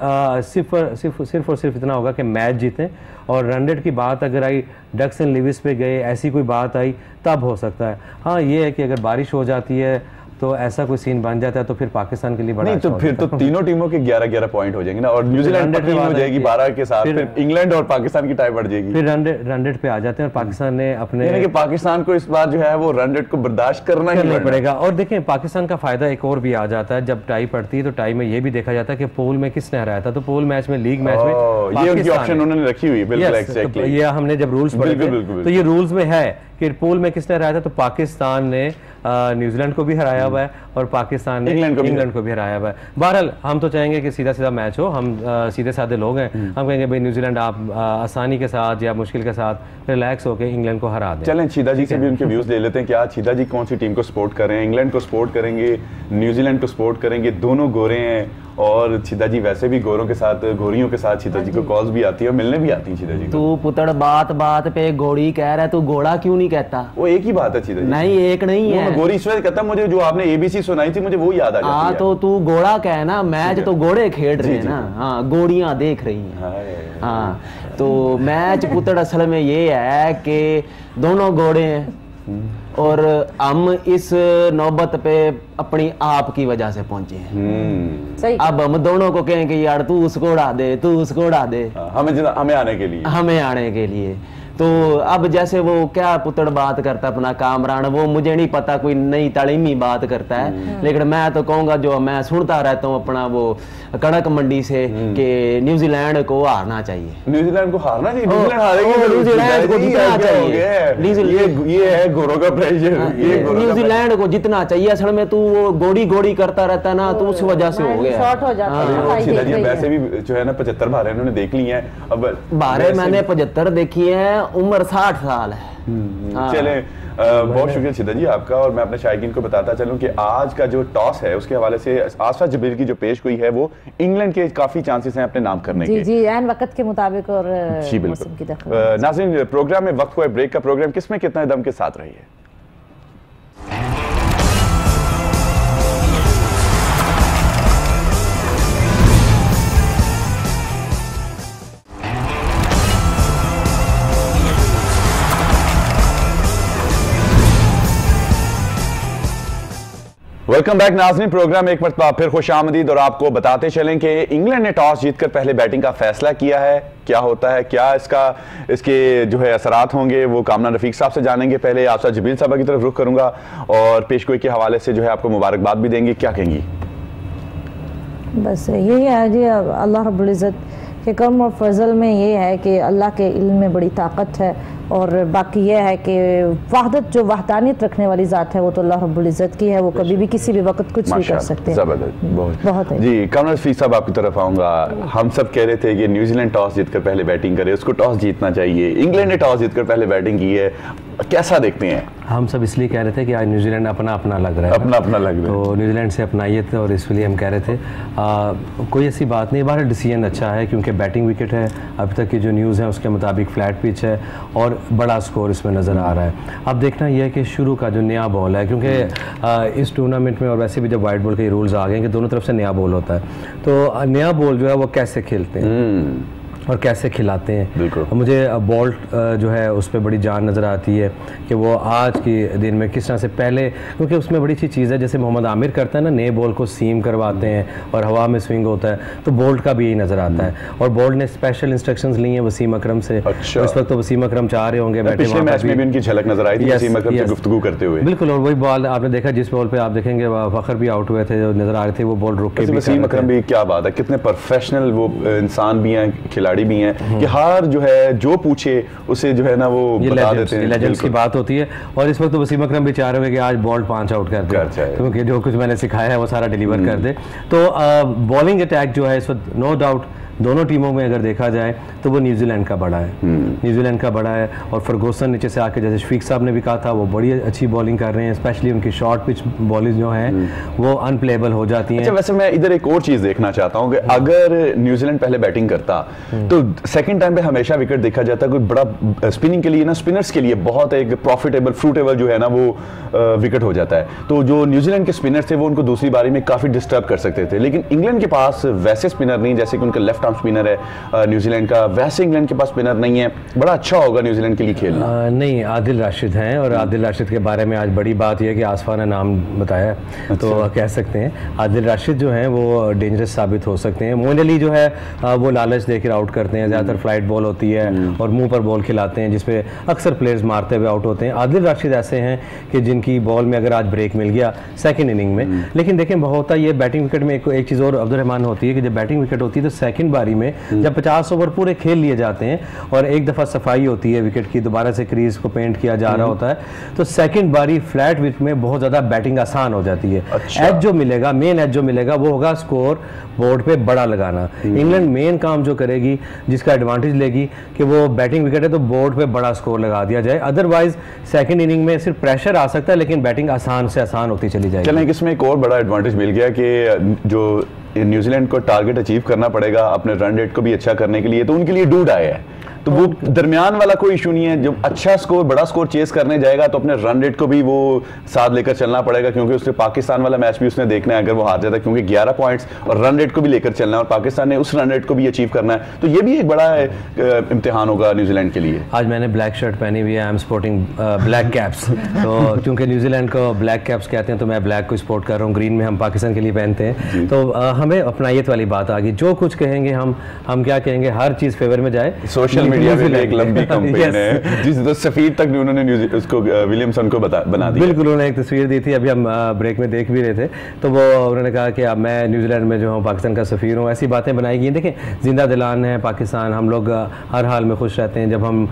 صرف اور صرف اتنا ہوگا کہ میچ جیتیں اور رن کی بات اگر آئی ڈکس ان لیویس پہ گئے، ایسی کوئی بات آئی، تب ہو سکتا ہے۔ ہاں یہ ہے کہ اگر بارش ہو جاتی ہے تو ایسا کوئی سین بن جاتا ہے تو پھر پاکستان کے لیے بڑا نہیں تو اچھا پھر تو تینوں ٹیموں کے گیارہ گیارہ پوائنٹ ہو جائیں گے نا اور نیوزی لینڈ پٹری ہو جائے گی بارہ کے ساتھ پھر انگلینڈ اور پاکستان کی ٹائم بڑھ جائے گی۔ پھر رن پہ آ جاتے ہیں اور پاکستان نے اپنے یعنی کہ پاکستان کو اس بار جو ہے وہ رن کو برداشت کرنا ہی نہیں پڑے گا۔ اور دیکھیں پاکستان کا فائدہ ایک اور بھی آ جاتا ہے۔ جب ٹائی پڑتی ہے تو ٹائی میں یہ بھی دیکھا جاتا ہے کہ پول میں کس نے ہرایا تھا۔ تو پول میچ میں لیگ میچ میں یہ ان کی آپشن انہوں نے رکھی ہوئی بالکل ایگزیکٹلی یہ ہم نے جب رولز پڑھے تو یہ رولز میں ہے کہ پول میں کس نے ہرایا تھا۔ تو پاکستان نے نیوزی لینڈ کو بھی ہرایا ہوا ہے اور پاکستان نے انگلینڈ کو بھی ہرایا ہوا ہے۔ بہرحال ہم تو چاہیں گے کہ سیدھا سیدھا میچ ہو۔ ہم سیدھے سادھے لوگ ہیں۔ ہم کہیں گے بھائی نیوزی لینڈ آپ آسانی کے ساتھ یا مشکل کے ساتھ ریلیکس ہو کے انگلینڈ کو ہرا دیں۔ چلیں شیدہ جی سے بھی ان کے ویوز لے لیتے ہیں کہ آج شیدہ جی کون سی ٹیم کو سپورٹ کر رہے ہیں انگلینڈ کو سپورٹ کریں گے نیوزی لینڈ کو سپورٹ کریں گے دونوں گورے ہیں۔ اور چھیدا جی ویسے بھی گوروں کے ساتھ گوریوں کے ساتھ چھیدا ہاں جی کو کالز بھی آتی ہے اور ملنے بھی آتی ہیں چھیدا جی تو پتڑ بات بات پہ گھوڑی کہہ رہا ہے تو گوڑا کیوں نہیں کہتا؟ وہ ایک ہی بات ہے چھیدا جی نہیں ایک نہیں ہے۔ گوری اس وقت کہتا مجھے جو آپ نے اے بی سی سنائی تھی مجھے وہ یاد آجاتی ہاں، ہے ہاں تو تو گوڑا کہے نا میچ تو گوڑے کھیڑ رہے جی، ہیں جی۔ نا۔ ہاں، گوڑیاں دیکھ رہی ہیں۔ ہاں تو میچ پتڑ اصل میں یہ ہے کہ دونوں گوڑے ہیں۔ اور ہم اس نوبت پہ اپنی آپ کی وجہ سے پہنچے ہیں۔ اب ہم دونوں کو کہیں کہ یار تو اس کو اڑا دے تو اس کو اڑا دے۔ ہاں، ہمیں آنے کے لیے۔ ہمیں آنے کے لیے۔ تو اب جیسے وہ کیا پتڑ بات کرتا اپنا کامران وہ مجھے نہیں پتا کوئی نئی تعلیمی بات کرتا ہے لیکن میں تو کہوں گا جو میں سنتا رہتا ہوں اپنا وہ کڑک منڈی سے کہ نیوزی لینڈ کو ہارنا چاہیے۔ نیوزی لینڈ کو ہارنا چاہیے؟ نیوزی ہاں۔ ہاں، لینڈ کو جتنا چاہیے۔ یہ ہے گورو کا پریشر ہاں، نیوزی لینڈ کو جتنا چاہیے۔ اصل میں تو وہ گوڑی گوڑی کرتا رہتا ہے نا تو اس وجہ سے ہو گیا۔ ویسے بھی جو ہے نا پچہتر بھارے انہوں نے دیکھ لی ہیں۔ بھارے میں نے پچہتر دیکھی ہیں عمر ساٹھ سال ہے۔ ہاں۔ چلیں بہت شکریہ چھدا جی آپ کا اور میں اپنے شائقین کو بتاتا چلوں کہ آج کا جو ٹاس ہے اس کے حوالے سے آسفا جبیل کی جو پیش کوئی ہے وہ انگلینڈ کے کافی چانسز ہیں اپنے نام کرنے جی، کے۔ جی جی این وقت کے مطابق اور جی، موسم کی دخل۔ ناظرین پروگرام میں وقت ہوئے بریک کا پروگرام کس میں کتنا دم کے ساتھ رہی ہے؟ ویلکم بیک ناظرین پروگرام ایک مرتبہ پھر خوش آمدید اور آپ کو بتاتے چلیں کہ انگلینڈ نے ٹاس جیت کر پہلے بیٹنگ کا فیصلہ کیا ہے کیا ہوتا ہے کیا اس کا اس کے جو ہے اثرات ہوں گے وہ کامنا رفیق صاحب سے جانیں گے پہلے آپ آفسہ جبیل صاحبہ کی طرف رخ کروں گا اور پیش گوئی کے حوالے سے جو ہے آپ کو مبارک بات بھی دیں گے کیا کہیں گی بس یہی ہے جی اللہ رب العزت کے کرم اور فضل میں یہ ہے کہ اللہ کے علم میں بڑی طاقت ہے اور باقی یہ ہے کہ وحدت جو وحدانیت رکھنے والی ذات ہے وہ تو اللہ رب العزت کی ہے وہ کبھی بھی کسی بھی وقت کچھ بھی کر سکتے ہیں۔ بہت, ہے۔ جی کامران شفیق صاحب آپ کی طرف آؤں گا۔ ہم سب کہہ رہے تھے کہ نیوزی لینڈ ٹاس جیت کر پہلے بیٹنگ کرے اس کو ٹاس جیتنا چاہیے۔ انگلینڈ نے ٹاس جیت کر پہلے بیٹنگ کی ہے۔ کیسا دیکھتے ہیں؟ ہم سب اس لیے کہہ رہے تھے کہ آج نیوزی لینڈ اپنا اپنا لگ رہا ہے۔ اپنا اپنا لگ رہا ہے۔ تو نیوزی لینڈ سے اپنائیے تھے اور اس لیے ہم کہہ رہے تھے۔ کوئی ایسی بات نہیں بہرحال ڈیسیجن اچھا ہے کیونکہ بیٹنگ وکٹ ہے۔ اب تک کی جو نیوز ہے اس کے مطابق فلیٹ پچ ہے اور بڑا سکور اس میں نظر آ رہا ہے۔ اب دیکھنا یہ ہے کہ شروع کا جو نیا بال ہے کیونکہ اس ٹورنامنٹ میں اور ویسے بھی جب وائٹ بال کے رولز آ گئے ہیں کہ دونوں طرف سے نیا بال ہوتا ہے۔ تو نیا بال جو ہے وہ کیسے کھیلتے ہیں؟ اور کیسے کھلاتے ہیں۔ بالکل۔ مجھے بولٹ جو ہے اس پہ بڑی جان نظر آتی ہے کہ وہ آج کی دن میں کس طرح سے پہلے کیونکہ اس میں بڑی اچھی چیز ہے جیسے محمد عامر کرتا ہے نا نئے بال کو سیم کرواتے ہیں اور ہوا میں سوئنگ ہوتا ہے تو بولٹ کا بھی یہی نظر آتا ہے۔ اور بولٹ نے اسپیشل انسٹرکشنز لی ہیں وسیم اکرم سے۔ اچھا۔ اس وقت تو وسیم اکرم چاہ رہے ہوں گے بیٹھے پچھلے میچ میں بھی۔ ان کی جھلک نظر آئی تھی وسیم اکرم سے گفتگو کرتے ہوئے۔ بالکل اور وہی بال آپ نے دیکھا جس بال پہ آپ دیکھیں گے فخر بھی آؤٹ ہوئے تھے جو نظر آ رہے تھے وہ بال رک کے وسیم اکرم بھی کیا بات ہے کتنے پروفیشنل وہ انسان بھی ہیں کھلاڑی کھلاڑی بھی ہیں کہ ہار جو ہے جو پوچھے اسے جو ہے نا وہ بتا دیتے ہیں یہ لیجنڈز کی بات ہوتی ہے اور اس وقت تو وسیم اکرم بھی چاہ رہے ہیں کہ آج بولڈ پانچ آؤٹ کر دے۔ کیونکہ جو کچھ میں نے سکھایا ہے وہ سارا ڈیلیور کر دے۔ تو بولنگ اٹیک جو ہے اس وقت نو ڈاؤٹ دونوں ٹیموں میں اگر دیکھا جائے تو وہ نیوزی لینڈ کا بڑا ہے۔ نیوزی لینڈ کا بڑا ہے اور فرگوسن نیچے سے آ کے جیسے شفیق صاحب نے بھی کہا تھا وہ بڑی اچھی بالنگ کر رہے ہیں اسپیشلی ان کی شارٹ پچ بالز جو ہیں وہ ان پلیبل ہو جاتی ہیں۔ اچھا، ویسے میں ادھر ایک اور چیز دیکھنا چاہتا ہوں کہ اگر نیوزی لینڈ پہلے بیٹنگ کرتا تو سیکنڈ ٹائم پہ ہمیشہ وکٹ دیکھا جاتا ہے کوئی بڑا اسپننگ کے لیے نا اسپنرس کے لیے بہت ایک پروفیٹیبل فروٹیبل جو ہے نا وہ وکٹ ہو جاتا ہے۔ تو جو نیوزی لینڈ کے اسپنر تھے وہ ان کو دوسری باری میں کافی ڈسٹرب کر سکتے تھے۔ لیکن انگلینڈ کے پاس ویسے اسپنر نہیں جیسے کہ ان کا لیفٹ آف سپینر ہے نیوزی لینڈ کا۔ ویسے انگلینڈ کے پاس سپینر نہیں ہے بڑا اچھا ہوگا نیوزی لینڈ کے لیے کھیلنا نہیں عادل راشد ہیں اور عادل راشد کے بارے میں آج بڑی بات یہ ہے کہ آصفا نے نام بتایا اچھا۔ تو کہہ سکتے ہیں عادل راشد جو ہیں وہ ڈینجرس ثابت ہو سکتے ہیں۔ مون علی جو ہے وہ لالچ دے کر آؤٹ کرتے ہیں۔ زیادہ تر فلائٹ بال ہوتی ہے اور منہ پر بال کھلاتے ہیں جس پہ اکثر پلیئرز مارتے ہوئے آؤٹ ہوتے ہیں۔ عادل راشد ایسے ہیں کہ جن کی بال میں اگر آج بریک مل گیا سیکنڈ اننگ میں۔ لیکن دیکھیں بہت ہوتا یہ بیٹنگ وکٹ میں ایک چیز اور عبدالرحمان ہوتی ہے کہ جب بیٹنگ وکٹ ہوتی ہے تو سیکنڈ باری میں جب پچاس اوور پورے کھیل لیے جاتے ہیں اور ایک دفعہ صفائی ہوتی ہے وکٹ کی دوبارہ سے کریز کو پینٹ کیا جا رہا ہوتا ہے تو سیکنڈ باری فلیٹ وٹ میں بہت زیادہ بیٹنگ آسان ہو جاتی ہے۔ اچھا۔ ایج جو ملے گا مین ایج جو ملے گا وہ ہوگا سکور بورڈ پہ بڑا لگانا۔ انگلینڈ مین کام جو کرے گی جس کا ایڈوانٹیج لے گی کہ وہ بیٹنگ وکٹ ہے تو بورڈ پہ بڑا سکور لگا دیا جائے۔ ادروائز سیکنڈ اننگ میں صرف پریشر آ سکتا ہے لیکن بیٹنگ آسان سے آسان ہوتی چلی جائے گی۔ چلیں اس میں ایک اور بڑا ایڈوانٹیج مل گیا کہ جو نیوزی لینڈ کو ٹارگٹ اچیو کرنا پڑے گا، اپنے رن ریٹ کو بھی اچھا کرنے کے لیے، تو ان کے لیے ڈوڈ آئے ہے تو وہ درمیان والا کوئی ایشو نہیں ہے۔ جب اچھا سکور بڑا سکور چیز کرنے جائے گا تو اپنے رن ریٹ کو بھی وہ ساتھ لے کر چلنا پڑے گا کیونکہ اس نے پاکستان والا میچ بھی اس نے دیکھنا ہے اگر وہ ہار جاتا ہے کیونکہ گیارہ پوائنٹس اور رن ریٹ کو بھی لے کر چلنا ہے اور پاکستان نے اس رن ریٹ کو بھی اچیو کرنا ہے۔ تو یہ بھی ایک بڑا امتحان ہوگا نیوزی لینڈ کے لیے۔ آج میں نے بلیک شرٹ پہنی ہوئی ہے I am supporting Black Caps تو کیونکہ نیوزی لینڈ کو بلیک کیپس کہتے ہیں تو میں بلیک کو سپورٹ کر رہا ہوں۔ گرین میں ہم پاکستان کے لیے پہنتے ہیں۔ تو ہمیں اپنائیت والی بات آ گئی جو کچھ کہیں گے ہم ہم کیا کہیں گے؟ ہر چیز فیور میں جائے۔ سوشل میڈیا میں ایک لمبی کمپین ہے۔ جس تو سفیر تک بھی انہوں نے اس کو ولیمسن کو بنا دیا۔ بالکل انہوں نے ایک تصویر دی تھی ابھی ہم بریک میں دیکھ بھی رہے تھے۔ تو وہ انہوں نے کہا کہ اب میں نیوزی لینڈ میں جو ہوں پاکستان کا سفیر ہوں ایسی باتیں بنائی گئی ہیں۔ دیکھیں زندہ دلان ہے پاکستان ہم لوگ ہر حال میں خوش رہتے ہیں۔ جب ہم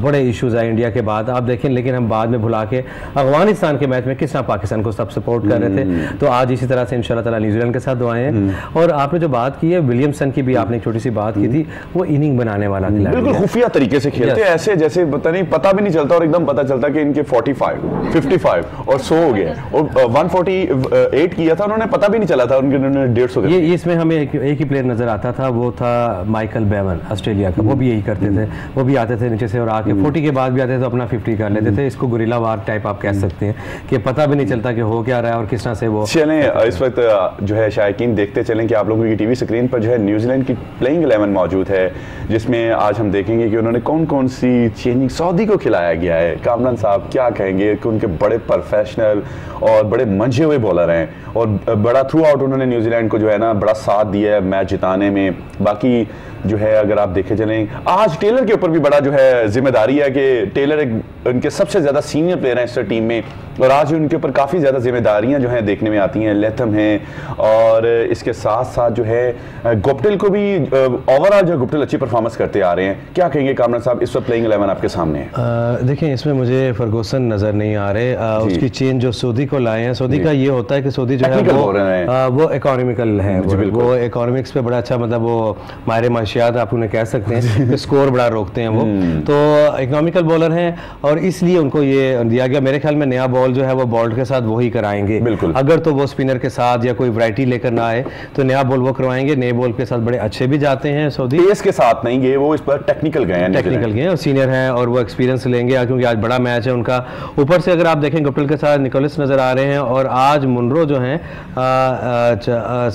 بڑے ایشوز آئے انڈیا کے بعد آپ دیکھیں لیکن ہم بعد میں بھلا کے افغانستان کے میچ میں کس طرح پاکستان کو سب سپورٹ کر رہے تھے۔ تو آج اسی طرح سے ان شاء اللہ تعالیٰ نیوزی لینڈ کے ساتھ دعائیں ہیں۔ اور آپ نے جو بات کی ہے ولیمسن کی بھی آپ نے ایک چھوٹی سی بات کی تھی وہ اننگ بنانے والا کھلاڑی بالکل خفیہ طریقے سے کھیلتے ہیں ایسے جیسے پتہ نہیں پتہ بھی نہیں چلتا اور ایک دم پتہ چلتا کہ ان کے 45 55 اور 100 ہو گئے اور 148 کیا تھا انہوں نے پتہ بھی نہیں چلا تھا ان کے انہوں نے 150 یہ اس میں ہمیں ایک ہی پلیئر نظر آتا تھا وہ تھا مائیکل بیون آسٹریلیا کا وہ بھی یہی کرتے تھے۔ وہ بھی آتے تھے نیچے سے اور آ کے 40 کے بعد بھی آتے تھے اپنا 50 کر لیتے تھے۔ اس کو گوریلا وار ٹائپ آپ کہہ سکتے ہیں کہ پتہ بھی نہیں چلتا کہ ہو کیا رہا ہے اور کس طرح سے وہ چلیں اس وقت جو ہے شائقین دیکھتے چلیں کہ آپ لوگوں کی ٹی وی سکرین پر جو ہے نیوزی لینڈ کی پلینگ الیون موجود ہے جس میں آج ہم دیکھیں گے کہ انہوں نے کون کون سی چینجنگ سعودی کو کھلایا گیا ہے۔ کامران صاحب کیا کہیں گے کہ ان کے بڑے پرفیشنل اور بڑے منجھے ہوئے بولر ہیں۔ اور بڑا تھرو آؤٹ انہوں نے نیوزی لینڈ کو جو ہے نا بڑا ساتھ دیا ہے میچ جتانے میں۔ باقی جو ہے اگر آپ دیکھے چلیں آج ٹیلر کے اوپر بھی بڑا جو ہے ذمہ داری ہے کہ ٹیلر ایک ان کے سب سے زیادہ سینئر پلیئر ہیں اس ٹیم میں اور آج ان کے اوپر کافی زیادہ ذمہ داریاں جو ہیں دیکھنے میں آتی ہیں لیتھم ہیں اور اس کے ساتھ ساتھ جو ہے گپٹل کو بھی اوور آل جو گپٹل اچھی پرفارمنس کرتے آ رہے ہیں۔ کیا کہیں گے کامران صاحب؟ اس وقت پلینگ الیون آپ کے سامنے ہے۔ دیکھیں اس میں مجھے فرگوسن نظر نہیں آ رہے۔ اس کی چین جو سعودی کو لائے ہیں سعودی کا یہ ہوتا ہے کہ سعودی جو ہے وہ اکانومیکل ہے وہ اکانومکس پہ بڑا اچھا مطلب وہ ماہر معاشیات آپ انہیں کہہ سکتے ہیں اسکور بڑا روکتے ہیں وہ۔ تو اکنامیکل بولر ہیں اور اس لیے ان کو یہ دیا گیا۔ میرے خیال میں نیا بال جو ہے وہ بالٹ کے ساتھ وہی کرائیں گے۔ اگر تو وہ سپینر کے ساتھ یا کوئی ورائٹی لے کر نہ آئے تو نیا بال وہ کروائیں گے۔ نئے بال کے ساتھ بڑے اچھے بھی جاتے ہیں سعودی۔ پیس کے ساتھ نہیں گئے وہ اس پر ٹیکنیکل گئے ہیں۔ ٹیکنیکل گئے ہیں اور سینئر ہیں اور وہ ایکسپیرینس لیں گے۔ کیونکہ آج بڑا میچ ہے ان کا۔ اوپر سے اگر آپ دیکھیں گپٹل کے ساتھ نکولس نظر آ رہے ہیں اور آج منرو جو ہیں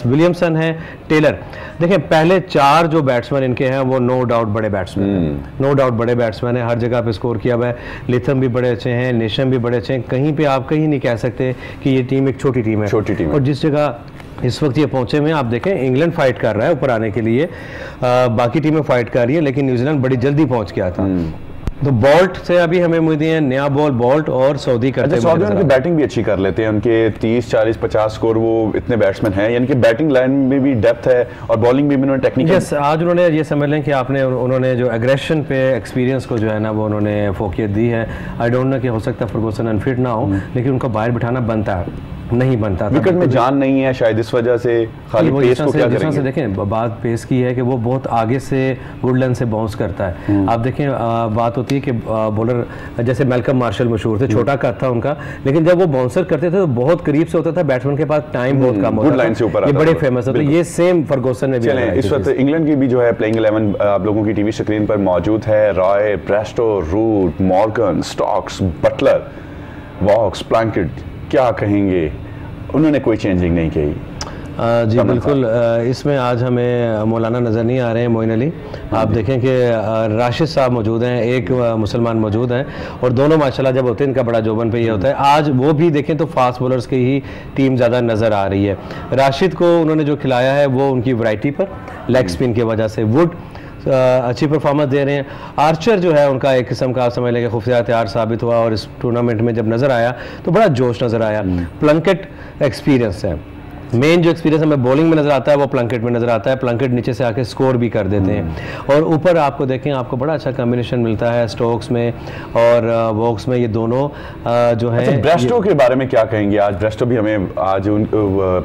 ولیمسن ہیں ٹیلر۔ دیکھیں پہلے چار جو بیٹسمین ان کے ہیں وہ نو ڈاؤٹ بڑے بیٹسمین ہیں۔ نو ڈاؤٹ بڑے بیٹسمین ہیں ہر جگہ پہ سکور کیا ہوا ہے۔ لیتھم بھی بڑے اچھے ہیں نیشم بھی بڑے اچھے ہیں۔ کہیں پہ آپ کہیں نہیں کہہ سکتے کہ یہ ٹیم ایک چھوٹی ٹیم ہے۔ چھوٹی ٹیم اور جس جگہ اس وقت یہ پہنچے میں آپ دیکھیں انگلینڈ فائٹ کر رہا ہے اوپر آنے کے لیے۔ باقی ٹیمیں فائٹ کر رہی ہیں لیکن نیوزی لینڈ بڑی جلدی پہنچ گیا تھا۔ تو بولٹ سے ابھی ہمیں امیدیں ہیں نیا بال بولٹ اور سعودی کرتے ہیں سعودی ان کی بیٹنگ بھی اچھی کر لیتے ہیں۔ ان کے تیس چالیس پچاس سکور وہ اتنے بیٹسمن ہیں۔ یعنی کہ بیٹنگ لائن میں بھی ڈیپتھ ہے اور بولنگ بھی انہوں نے ٹیکنیکل یس آج انہوں نے یہ سمجھ لیں کہ آپ نے انہوں نے جو اگریشن پہ ایکسپیرینس کو جو ہے نا وہ انہوں نے فوکیت دی ہے۔ آئی ڈونٹ نو کہ ہو سکتا ہے فرگوسن انفٹ نہ ہو لیکن ان کو باہر بٹھانا بنتا ہے۔ نہیں بنتا وکٹ میں جان نہیں ہے شاید اس وجہ سے خالی پیس کو کیا کریں گے؟ دیکھیں بات پیس کی ہے کہ وہ بہت آگے سے گڈ لین سے باؤنس کرتا ہے۔ آپ دیکھیں بات ہوتی ہے کہ بولر جیسے میلکم مارشل مشہور تھے چھوٹا کٹ تھا ان کا لیکن جب وہ باؤنسر کرتے تھے تو بہت قریب سے ہوتا تھا بیٹسمین کے پاس ٹائم بہت کم ہوتا تھا۔ یہ بڑے فیمس ہوتے یہ سیم فرگوسن نے بھی اس وقت انگلینڈ کی بھی جو ہے پلینگ الیون آپ لوگوں کی ٹی وی سکرین پر موجود ہے۔ Roy Bairstow Root Morgan Stokes Buttler Woakes Plunkett کیا کہیں گے؟ انہوں نے کوئی چینجنگ نہیں کی۔ جی بالکل اس میں آج ہمیں مولانا نظر نہیں آ رہے ہیں موین علی۔ آپ دیکھیں کہ راشد صاحب موجود ہیں ایک مسلمان موجود ہیں اور دونوں ماشاءاللہ جب ہوتے ہیں ان کا بڑا جوبن پہ یہ ہوتا ہے۔ آج وہ بھی دیکھیں تو فاسٹ بولرز کی ہی ٹیم زیادہ نظر آ رہی ہے۔ راشد کو انہوں نے جو کھلایا ہے وہ ان کی ورائٹی پر لیگ سپن کی وجہ سے وڈ اچھی پرفارمنس دے رہے ہیں۔ آرچر جو ہے ان کا ایک قسم کا آپ سمجھ لیں کہ خفیہ تیار ثابت ہوا اور اس ٹورنامنٹ میں جب نظر آیا تو بڑا جوش نظر آیا۔ پلنکٹ ایکسپیرینس ہے۔ مین جو ایکسپیرینس ہمیں بولنگ میں نظر آتا ہے وہ پلنکٹ میں نظر آتا ہے۔ پلنکٹ نیچے سے آ کے اسکور بھی کر دیتے ہیں۔ اور اوپر آپ کو دیکھیں آپ کو بڑا اچھا کمبینیشن ملتا ہے سٹوکس میں اور ووکس میں۔ یہ دونوں جو ہیں بریسٹو کے بارے میں کیا کہیں گے؟ آج بریسٹو بھی ہمیں آج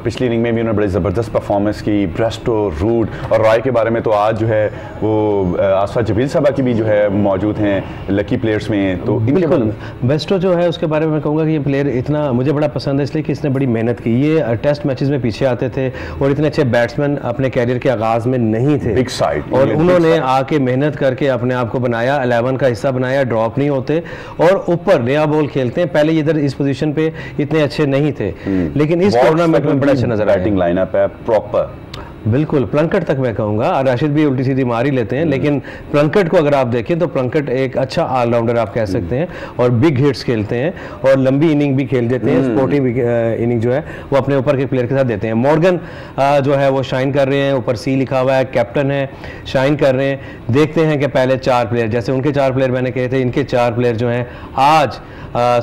پچھلی اننگ میں بھی انہوں نے بڑی زبردست پرفارمنس کی۔ بریسٹو روڈ اور رائے کے بارے میں تو آج جو ہے وہ آسفا جبیل صاحبہ کی بھی جو ہے موجود ہیں لکی پلیئرس میں۔ تو بالکل۔ بیسٹو جو ہے اس کے بارے میں میں کہوں گا کہ یہ پلیئر اتنا مجھے بڑا پسند ہے اس لیے کہ اس نے بڑی محنت کی۔ یہ ٹیسٹ میچز میں پیچھے آتے تھے اور اتنے اچھے بیٹسمین اپنے کیریئر کے آغاز میں نہیں تھے۔ Big side. اور انہوں نے. آ کے محنت کر کے اپنے آپ کو بنایا الیون کا حصہ بنایا ڈراپ نہیں ہوتے اور اوپر نیا بال کھیلتے ہیں۔ پہلے ادھر اس پوزیشن پہ اتنے اچھے نہیں تھے۔ لیکن اس ٹورنامنٹ میں بڑا اچھا نظر بیٹنگ لائن اپ ہے پراپر بالکل پلنکٹ تک میں کہوں گا راشد بھی الٹی سیدھی مار ہی لیتے ہیں لیکن پلنکٹ کو اگر آپ دیکھیں تو پلنکٹ ایک اچھا آل راؤنڈر آپ کہہ سکتے ہیں اور بگ ہٹس کھیلتے ہیں اور لمبی اننگ بھی کھیل دیتے ہیں سپورٹنگ اننگ جو ہے وہ اپنے اوپر کے پلیئر کے ساتھ دیتے ہیں۔ مورگن جو ہے وہ شائن کر رہے ہیں اوپر سی لکھا ہوا ہے کیپٹن ہے شائن کر رہے ہیں۔ دیکھتے ہیں کہ پہلے چار پلیئر جیسے ان کے چار پلیئر میں نے کہے تھے ان کے چار پلیئر جو ہیں آج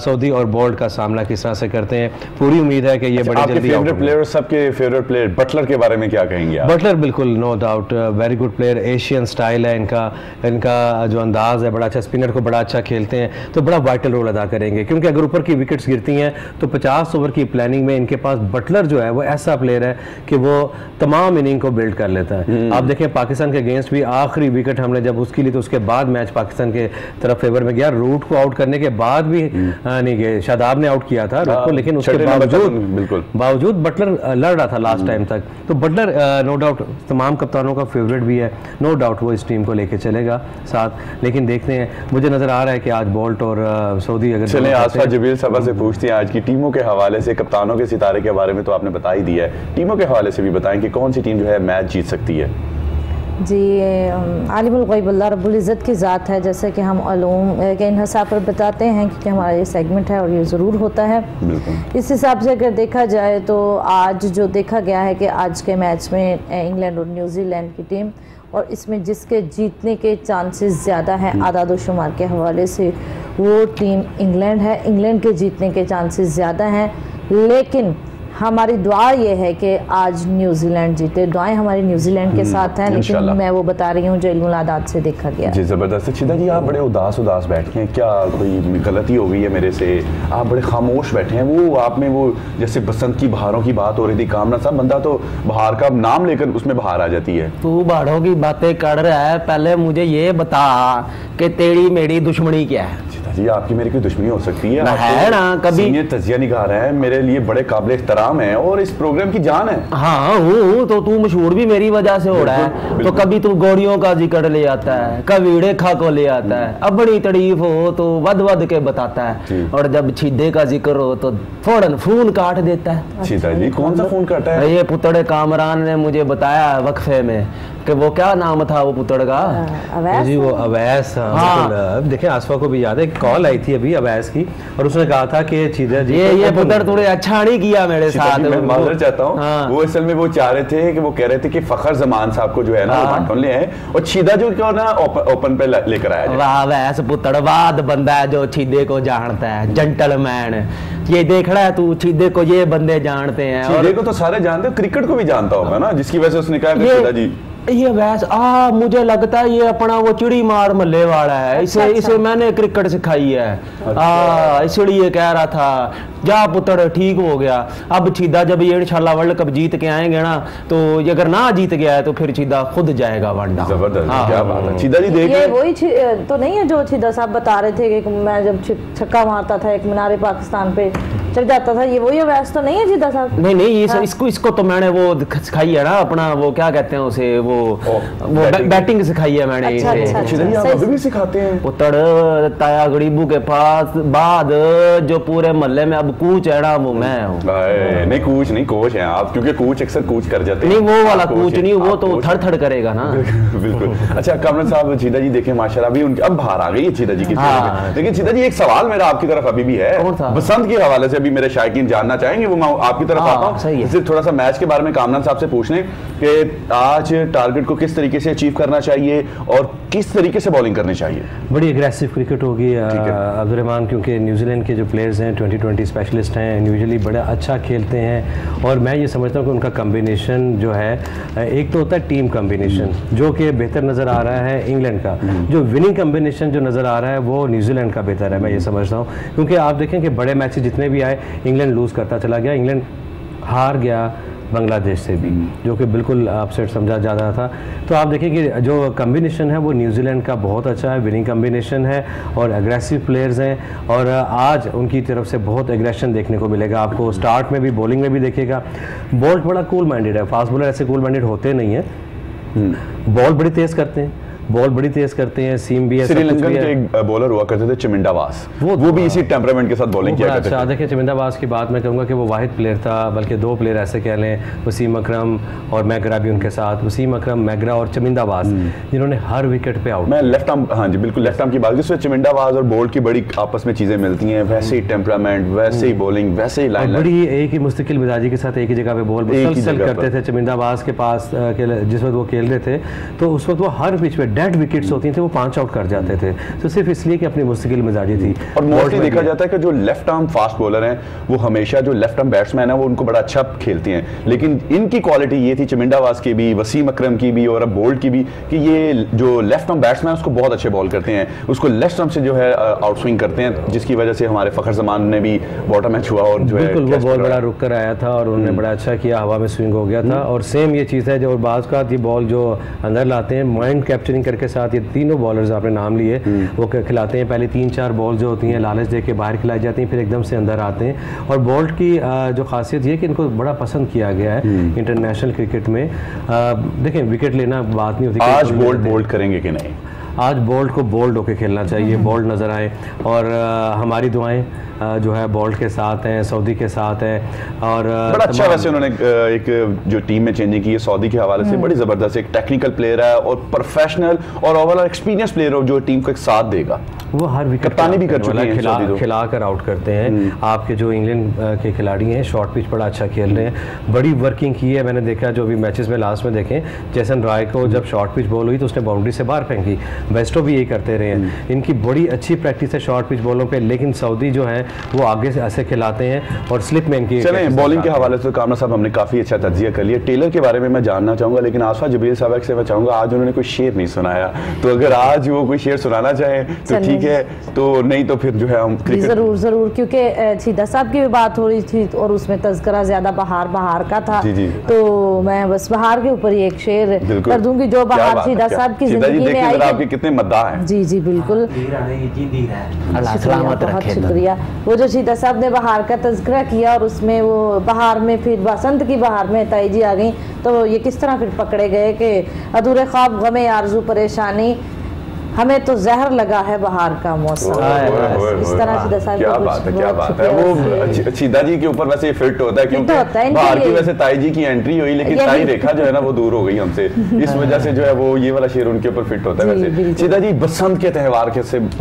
سعودی اور بولڈ کا سامنا کس طرح سے کرتے ہیں؟ پوری امید ہے کہ یہ بڑی آپ کے جلدی پلیئر سب کے فیوریٹ پلیئر بٹلر کے بارے میں کیا کہیں گے؟ آپ بٹلر بالکل no doubt very good player Asian style ہے ان کا ان کا جو انداز ہے بڑا اچھا اسپنر کو بڑا اچھا کھیلتے ہیں تو بڑا وائٹل رول ادا کریں گے کیونکہ اگر اوپر کی وکٹس گرتی ہیں تو پچاس اوور کی پلاننگ میں ان کے پاس بٹلر جو ہے وہ ایسا پلیئر ہے کہ وہ تمام اننگ کو بلڈ کر لیتا ہے. آپ دیکھیں پاکستان کے اگینسٹ بھی آخری وکٹ ہم نے جب اس کی لی تو اس کے بعد میچ پاکستان کے طرف فیور میں گیا روٹ کو آؤٹ کرنے کے بعد بھی نہیں گئے شاداب نے آؤٹ کیا تھا روٹ کو لیکن اس کے باوجود باوجود بٹلر لڑ رہا تھا لاسٹ ٹائم تک. تو بٹلر نو ڈاؤٹ تمام کپتانوں کا فیوریٹ بھی ہے۔ نو ڈاؤٹ وہ اس ٹیم کو لے کے چلے گا ساتھ۔ لیکن دیکھتے ہیں مجھے نظر آ رہا ہے کہ آج بولٹ اور سعودی اگر چلیں آصفہ جبیل صاحبہ سے پوچھتے ہیں آج کی ٹیموں کے حوالے سے کپتانوں کے ستارے کے بارے میں تو آپ نے بتا ہی دیا ہے۔ ٹیموں کے حوالے سے بھی بتائیں کہ کون سی ٹیم جو ہے میچ جیت سکتی ہے۔ جی عالم الغیب اللہ رب العزت کی ذات ہے جیسے کہ ہم علوم کے انحصار پر بتاتے ہیں کیونکہ ہمارا یہ سیگمنٹ ہے اور یہ ضرور ہوتا ہے۔ اس حساب سے اگر دیکھا جائے تو آج جو دیکھا گیا ہے کہ آج کے میچ میں انگلینڈ اور نیوزی لینڈ کی ٹیم اور اس میں جس کے جیتنے کے چانسز زیادہ ہیں اعداد و شمار کے حوالے سے وہ ٹیم انگلینڈ ہے۔ انگلینڈ کے جیتنے کے چانسز زیادہ ہیں لیکن ہماری دعا یہ ہے کہ آج نیوزی لینڈ جیتے. دعائیں ہماری نیوزی لینڈ کے ساتھ ہیں۔ لیکن میں وہ بتا رہی ہوں جو علم العادات سے دیکھا گیا. جی زبردست. چھدا جی آپ بڑے اداس اداس بیٹھے ہیں. کیا کوئی غلطی ہو گئی ہے میرے سے؟ آپ بڑے خاموش بیٹھے ہیں. وہ آپ میں وہ جیسے بسنت کی بہاروں کی بات ہو رہی تھی کامنا صاحب بندہ تو بہار کا نام لے کر اس میں بہار آ جاتی ہے. تو باڑوں کی باتیں کر رہا ہے. پہلے مجھے یہ بتا کہ تیری میری دشمنی کیا ہے؟ جی آپ کی میری کوئی دشمنی ہو سکتی ہے؟ ہے تو نا، کبھی- سینئر تجزیہ نگار ہیں میرے لیے بڑے قابل احترام ہیں اور اس پروگرام کی جان ہے۔ ہاں ہوں تو تو مشہور بھی میری وجہ سے ہو رہا ہے۔ تو۔ کبھی تو گوڑیوں کا ذکر لے آتا ہے کبھی ریکھا کو لے آتا ہے۔ اب بڑی تعریف ہو تو ود ود کے بتاتا جی۔ ہے اور جب چھیدے کا ذکر ہو تو فوراً فون کاٹ دیتا ہے۔ چھدا جی کون سا فون کرتا ہے؟ یہ پتڑے کامران نے مجھے بتایا وقفے میں۔ کہ وہ کیا نام تھا وہ پتڑ کا؟ اویس جی وہ اویس ہاں، ہاں۔ بالکل۔ اب دیکھیں آصفہ کو بھی یاد ہے کال آئی تھی ابھی اویس کی اور اس نے کہا تھا کہ چھیدہ جی یہ پتڑ تھوڑے اچھا نہیں کیا میرے چھدا ساتھ۔ جی، میں معذرت چاہتا ہاں۔ ہوں وہ اصل میں وہ چاہ رہے تھے کہ وہ کہہ رہے تھے کہ فخر زمان صاحب کو جو ہے نا وہ ہاں۔ بانٹون لے آئے۔ اور چھیدا جو کیوں نا اوپن پہ لے کر آیا جائے۔ واہ ویس پتڑ واد بندہ ہے جو چھیدے کو جانتا ہے جنٹل مین یہ دیکھ رہا ہے تو چھیدے کو یہ بندے جانتے ہیں۔ اور چھیدے کو تو سارے جانتے ہیں کرکٹ کو بھی جانتا ہوگا نا جس کی وجہ سے اس نے کہا کہ چھیدا جی۔ یہ ویس آ مجھے لگتا ہے یہ اپنا وہ چڑی مار ملے والا ہے۔ اسے اسے میں نے کرکٹ سکھائی ہے۔ آ اس لیے کہہ رہا تھا جا پتڑ ٹھیک ہو گیا۔ اب چھیدا جب یہ انشاءاللہ ورلڈ کپ جیت کے آئیں گے نا تو یہ اگر نہ جیت گیا ہے تو پھر چھیدا خود جائے گا ونڈا۔ زبردست۔ کیا بات ہے۔ چھیدا جی دیکھ یہ وہی تو نہیں ہے جو چھیدہ صاحب بتا رہے تھے کہ میں جب چھ- چھکا مارتا تھا ایک منار پاکستان پہ چل جاتا تھا یہ وہی اویس تو نہیں ہے چھیدہ صاحب نہیں نہیں اس, ہاں۔ اس کو اس کو تو میں نے وہ سکھائی ہے نا اپنا وہ کیا کہتے ہیں اسے وہ او، وہ بیٹنگ۔ سکھائی ہے میں نے اچھا، اسے۔ اچھا، ابھی بھی سکھاتے ہیں؟ پتڑ تایا غریبو کے پاس بعد جو پورے محلے میں اب کوچ ہے نا وہ میں ہوں۔ نہیں کوچ نہیں کوچ ہیں آپ کیونکہ کوچ اکثر کوچ کر جاتے ہیں۔ نہیں وہ والا کوچ ہیں، نہیں وہ تو تھڑ۔ تھڑ کرے گا نا۔ بالکل۔ اچھا کمرن صاحب چھیدا جی دیکھیں ماشاءاللہ ابھی ان کی اب باہر آ گئی ہے چھیدا جی کی ہاں۔ لیکن چھیدا جی ایک سوال میرا آپ کی طرف ابھی بھی ہے؟ بسنت کے حوالے سے ابھی میرے شائقین جاننا چاہیں گے وہ میں آپ کی طرف ہاں، آتا ہوں۔ صرف تھوڑا سا میچ کے بارے میں کامران صاحب سے پوچھ لیں کہ آج ٹارگٹ کو کس طریقے سے اچیو کرنا چاہیے اور کس طریقے سے بولنگ کرنی چاہیے؟ بڑی اگریسو کرکٹ ہوگی۔ عبد الرحمان کیونکہ نیوزی لینڈ کے جو پلیئرز ہیں ٹوئنٹی ٹوئنٹی اسپیشلسٹ ہیں انڈیویجلی بڑا اچھا کھیلتے ہیں۔ اور میں یہ سمجھتا ہوں کہ ان کا کمبینیشن جو ہے ایک تو ہوتا ہے ٹیم کمبینیشن جو کہ بہتر نظر آ رہا ہے انگلینڈ کا۔ جو وننگ کمبینیشن جو نظر آ رہا ہے وہ نیوزی لینڈ کا بہتر ہے میں یہ سمجھتا ہوں۔ کیونکہ آپ دیکھیں کہ بڑے میچ جتنے بھی کیا ہے انگلینڈ لوز کرتا چلا گیا انگلینڈ ہار گیا بنگلہ دیش سے بھی جو کہ بالکل آپ سیٹ سمجھا جا رہا تھا۔ تو آپ دیکھیں کہ جو کمبینیشن ہے وہ نیوزی لینڈ کا بہت اچھا ہے وننگ کمبینیشن ہے اور اگریسیو پلیئرز ہیں۔ اور آج ان کی طرف سے بہت اگریشن دیکھنے کو ملے گا۔ آپ کو سٹارٹ میں بھی بولنگ میں بھی دیکھے گا۔ بولٹ بڑا کول مائنڈیڈ ہے فاسٹ بولر ایسے کول مائنڈیڈ ہوتے نہیں ہیں۔ بال بڑی تیز کرتے ہیں۔ بال بڑی تیز کرتے ہیں سیم بھی ہے سری لنکن کے ایک بولر ہوا کرتے تھے چمنڈا واس وہ بھی اسی ٹیمپرمنٹ کے ساتھ بولنگ کیا کرتے اچھا، تھے۔ دیکھیں چمنڈا واس کی بات میں کہوں گا کہ وہ واحد پلیئر تھا بلکہ دو پلیئر ایسے کہہ لیں وسیم اکرم اور میگرا بھی ان کے ساتھ۔ وسیم اکرم میگرا اور چمنڈا واس جنہوں نے ہر وکٹ پہ آؤٹ میں لیفٹ آرم ہاں جی بالکل لیفٹ آرم کی بات کی۔ میں چمنڈا واس اور بولٹ کی بڑی آپس میں چیزیں ملتی ہیں۔ ویسے ہی ویسے ہی بولنگ ویسے ہی لائن بڑی ایک ہی مستقل مزاجی کے ساتھ ایک ہی جگہ پہ بول مسلسل کرتے تھے۔ چمنڈا واس کے پاس جس وقت وہ کھیل رہے تھے تو اس وقت وہ ہر پچ پہ ڈیڈ وکٹس ہوتی تھیں وہ پانچ آؤٹ کر جاتے تھے۔ تو صرف اس لیے کہ اپنی مستقل مزاجی تھی۔ اور موسٹلی دیکھا جاتا ہے کہ جو لیفٹ آرم فاسٹ بولر ہیں وہ ہمیشہ جو لیفٹ آرم بیٹس مین ہیں وہ ان کو بڑا اچھا کھیلتی ہیں۔ لیکن ان کی کوالٹی یہ تھی چمنڈا واز کی بھی وسیم اکرم کی بھی اور اب بولڈ کی بھی کہ یہ جو لیفٹ آرم بیٹس مین اس کو بہت اچھے بال کرتے ہیں۔ اس کو لیفٹ آرم سے جو ہے آؤٹ سوئنگ کرتے ہیں جس کی وجہ سے ہمارے فخر زمان نے بھی واٹر میچ ہوا اور جو ہے بالکل وہ بال بڑا رک کر آیا تھا اور انہوں نے بڑا اچھا کیا ہوا میں سوئنگ ہو گیا تھا۔ اور سیم یہ چیز ہے جو بعض کا یہ بال جو اندر لاتے ہیں مائنڈ کیپچرنگ اسٹنکر کے ساتھ یہ تینوں بالرز آپ نے نام لیے۔ وہ کھلاتے ہیں۔ پہلے تین چار بال جو ہوتی ہیں لالچ دے کے باہر کھلائی جاتی ہیں پھر ایک دم سے اندر آتے ہیں۔ اور بولٹ کی جو خاصیت یہ کہ ان کو بڑا پسند کیا گیا ہے انٹرنیشنل کرکٹ میں۔ دیکھیں وکٹ لینا بات نہیں ہوتی آج بولٹ بولٹ کریں گے کہ نہیں؟ آج بولٹ کو بولڈ ہو کے کھیلنا چاہیے بولڈ نظر آئیں اور ہماری دعائیں۔ جو ہے بولٹ کے ساتھ ہیں سعودی کے ساتھ ہیں اور بڑا اچھا ویسے انہوں نے ایک جو ٹیم میں چینجنگ کی ہے سعودی کے حوالے سے بڑی زبردست ایک ٹیکنیکل پلیئر ہے اور پروفیشنل اور اوورال ایکسپیرینس پلیئر ہو جو ٹیم کو ایک ساتھ دے گا۔ وہ ہر وکٹ بھی کر چکے ہیں کھلا کر آؤٹ کرتے ہیں۔ آپ کے جو انگلینڈ کے کھلاڑی ہیں شارٹ پچ بڑا اچھا کھیل رہے ہیں۔ بڑی ورکنگ کی ہے میں نے دیکھا جو بھی میچز میں لاسٹ میں دیکھیں جیسن رائے کو جب شارٹ پچ بال ہوئی تو اس نے باؤنڈری سے باہر پھینکی۔ ویسٹو بھی یہی کرتے رہے ہیں۔ ان کی بڑی اچھی پریکٹس ہے شارٹ پچ بالوں پہ لیکن سعودی جو ہے وہ آگے سے ایسے کھلاتے ہیں اور سلپ میں ان کی چلیں بولنگ کے حوالے سے کامنا صاحب ہم نے کافی اچھا تجزیہ کر لیا۔ ٹیلر کے بارے میں میں جاننا چاہوں گا لیکن آسفہ جبیل صاحب ایک سے میں چاہوں گا آج انہوں نے کوئی شیر نہیں سنایا۔ تو اگر آج وہ کوئی شیر سنانا چاہیں تو ٹھیک ہے تو نہیں تو پھر جو ہے ہم جی، ضرور ضرور کیونکہ سیدھا صاحب کی بات ہو رہی تھی اور اس میں تذکرہ زیادہ بہار بہار کا تھا۔ جی، جی۔ تو میں بس بہار کے اوپر ایک شیر کر دوں گی جو بہار سیدھا صاحب کی زندگی میں آئی آپ کے کتنے مدعا ہیں۔ جی جی بالکل۔ بہت شکریہ۔ وہ جو شیدہ صاحب نے بہار کا تذکرہ کیا اور اس میں وہ بہار میں پھر بسنت کی بہار میں تائیجی آ گئیں، تو یہ کس طرح پھر پکڑے گئے کہ ادھورے خواب غم آرزو پریشانی ہمیں تو زہر لگا ہے بہار کا موسم۔ اس طرح سے دسا کیا بات ہے کیا بات ہے۔ وہ چیدہ جی کے اوپر ویسے فٹ ہوتا ہے کیونکہ بہار کی ویسے تائی جی کی انٹری ہوئی لیکن تائی ریکھا جو ہے نا وہ دور ہو گئی ہم سے۔ اس وجہ سے جو ہے وہ یہ والا شیر ان کے اوپر فٹ ہوتا ہے جی، ویسے۔ جی بسنت کے تہوار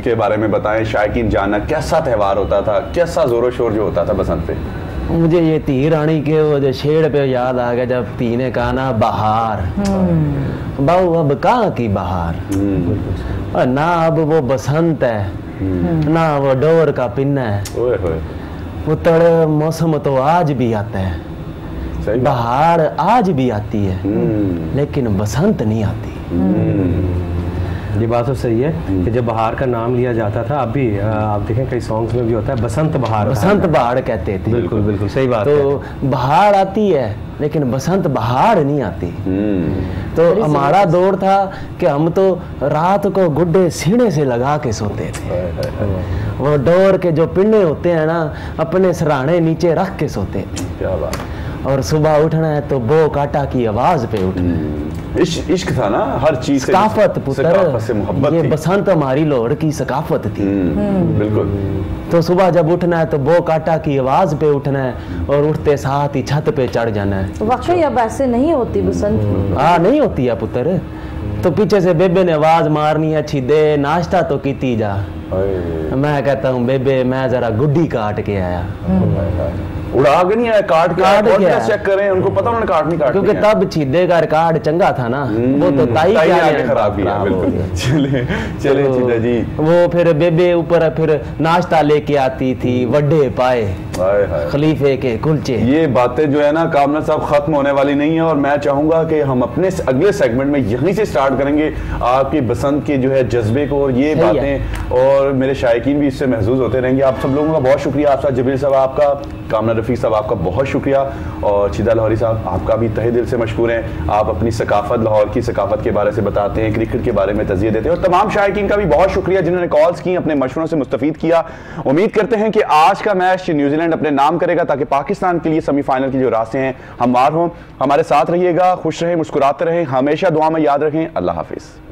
کے بارے میں بتائیں شائقین جانا کیسا تہوار ہوتا تھا؟ کیسا زور و شور جو ہوتا تھا بسنت پہ؟ مجھے یہ تی رانی کے وہ جو شیڑ پہ یاد آ جب تی نے کہا نا بہار۔ بہو اب کہاں کی بہار؟ نہ اب وہ بسنت ہے۔ نہ وہ ڈور کا پنہ ہے۔ وہ تڑ موسم تو آج بھی آتا ہے بہار آج بھی آتی ہے۔ لیکن بسنت نہیں آتی۔ یہ بات تو صحیح ہے جی۔ کہ جب بہار کا نام لیا جاتا تھا اب بھی آپ دیکھیں کئی سانگز میں بھی ہوتا ہے بسنت بہار بسنت بہار کہتے تھے۔ بالکل بالکل صحیح بات تو بہار آتی ہے لیکن بسنت بہار نہیں آتی۔ تو ہمارا دور تھا کہ ہم تو رات کو گڈے سینے سے لگا کے سوتے تھے۔ وہ ڈور کے جو پنڈے ہوتے ہیں نا اپنے سرانے نیچے رکھ کے سوتے تھے۔ اور صبح اٹھنا ہے تو بو کاٹا کی آواز پہ اٹھنا ہے۔ عشق, تھا نا ہر چیز ثقافت پتر یہ بسنت ہماری لوڑ کی ثقافت تھی۔ بالکل۔ تو صبح جب اٹھنا ہے تو بو کاٹا کی آواز پہ اٹھنا ہے اور اٹھتے ساتھ ہی چھت پہ چڑھ جانا ہے۔ واقعی اب ایسے نہیں ہوتی بسنت۔ ہاں نہیں ہوتی ہے پتر۔ تو پیچھے سے بیبے نے آواز مارنی ہے اچھی دے ناشتہ تو کیتی جا۔ میں کہتا ہوں بیبے میں ذرا گڈی کاٹ کے آیا۔ اڑا کے نہیں آیا کاٹ کاٹ گیا چیک کریں ان کو پتہ انہوں نے کاٹ نہیں کاٹا کیونکہ تب چھیدے کا ریکارڈ چنگا تھا نا۔ وہ تو تائی کیا ہے خراب گیا بالکل۔ چلے چلے چھیدہ جی۔ وہ پھر بے بے اوپر پھر ناشتہ لے کے آتی تھی وڈے پائے۔ خلیفے کے کلچے۔ یہ باتیں جو ہے نا کامنا صاحب ختم ہونے والی نہیں ہے اور میں چاہوں گا کہ ہم اپنے اگلے سیگمنٹ میں یہی سے سٹارٹ کریں گے آپ کی بسند کے جو ہے جذبے کو اور یہ باتیں اور میرے شائقین بھی اس سے محضوظ ہوتے رہیں گے۔ آپ سب لوگوں کا بہت شکریہ۔ آپ صاحب جبیل صاحب آپ کا کامنا رفیق رفیق صاحب، آپ کا بہت شکریہ اور چیدہ لاہوری صاحب، آپ کا بھی تہہ دل سے مشکور ہیں۔ آپ اپنی ثقافت لاہور کی ثقافت کے بارے سے بتاتے ہیں، کرکٹ کے بارے میں تجزیہ دیتے ہیں اور تمام شائقین کا بھی بہت شکریہ جنہوں نے کالز کی اپنے مشوروں سے مستفید کیا۔ امید کرتے ہیں کہ آج کا میچ نیوزی لینڈ اپنے نام کرے گا تاکہ پاکستان کے لیے سیمی فائنل کے جو راستے ہیں، ہموار ہوں۔ ہمارے ساتھ رہیے گا، خوش رہے، مسکراتے رہیں۔ ہمیشہ دعا میں یاد رکھیں۔ اللہ حافظ۔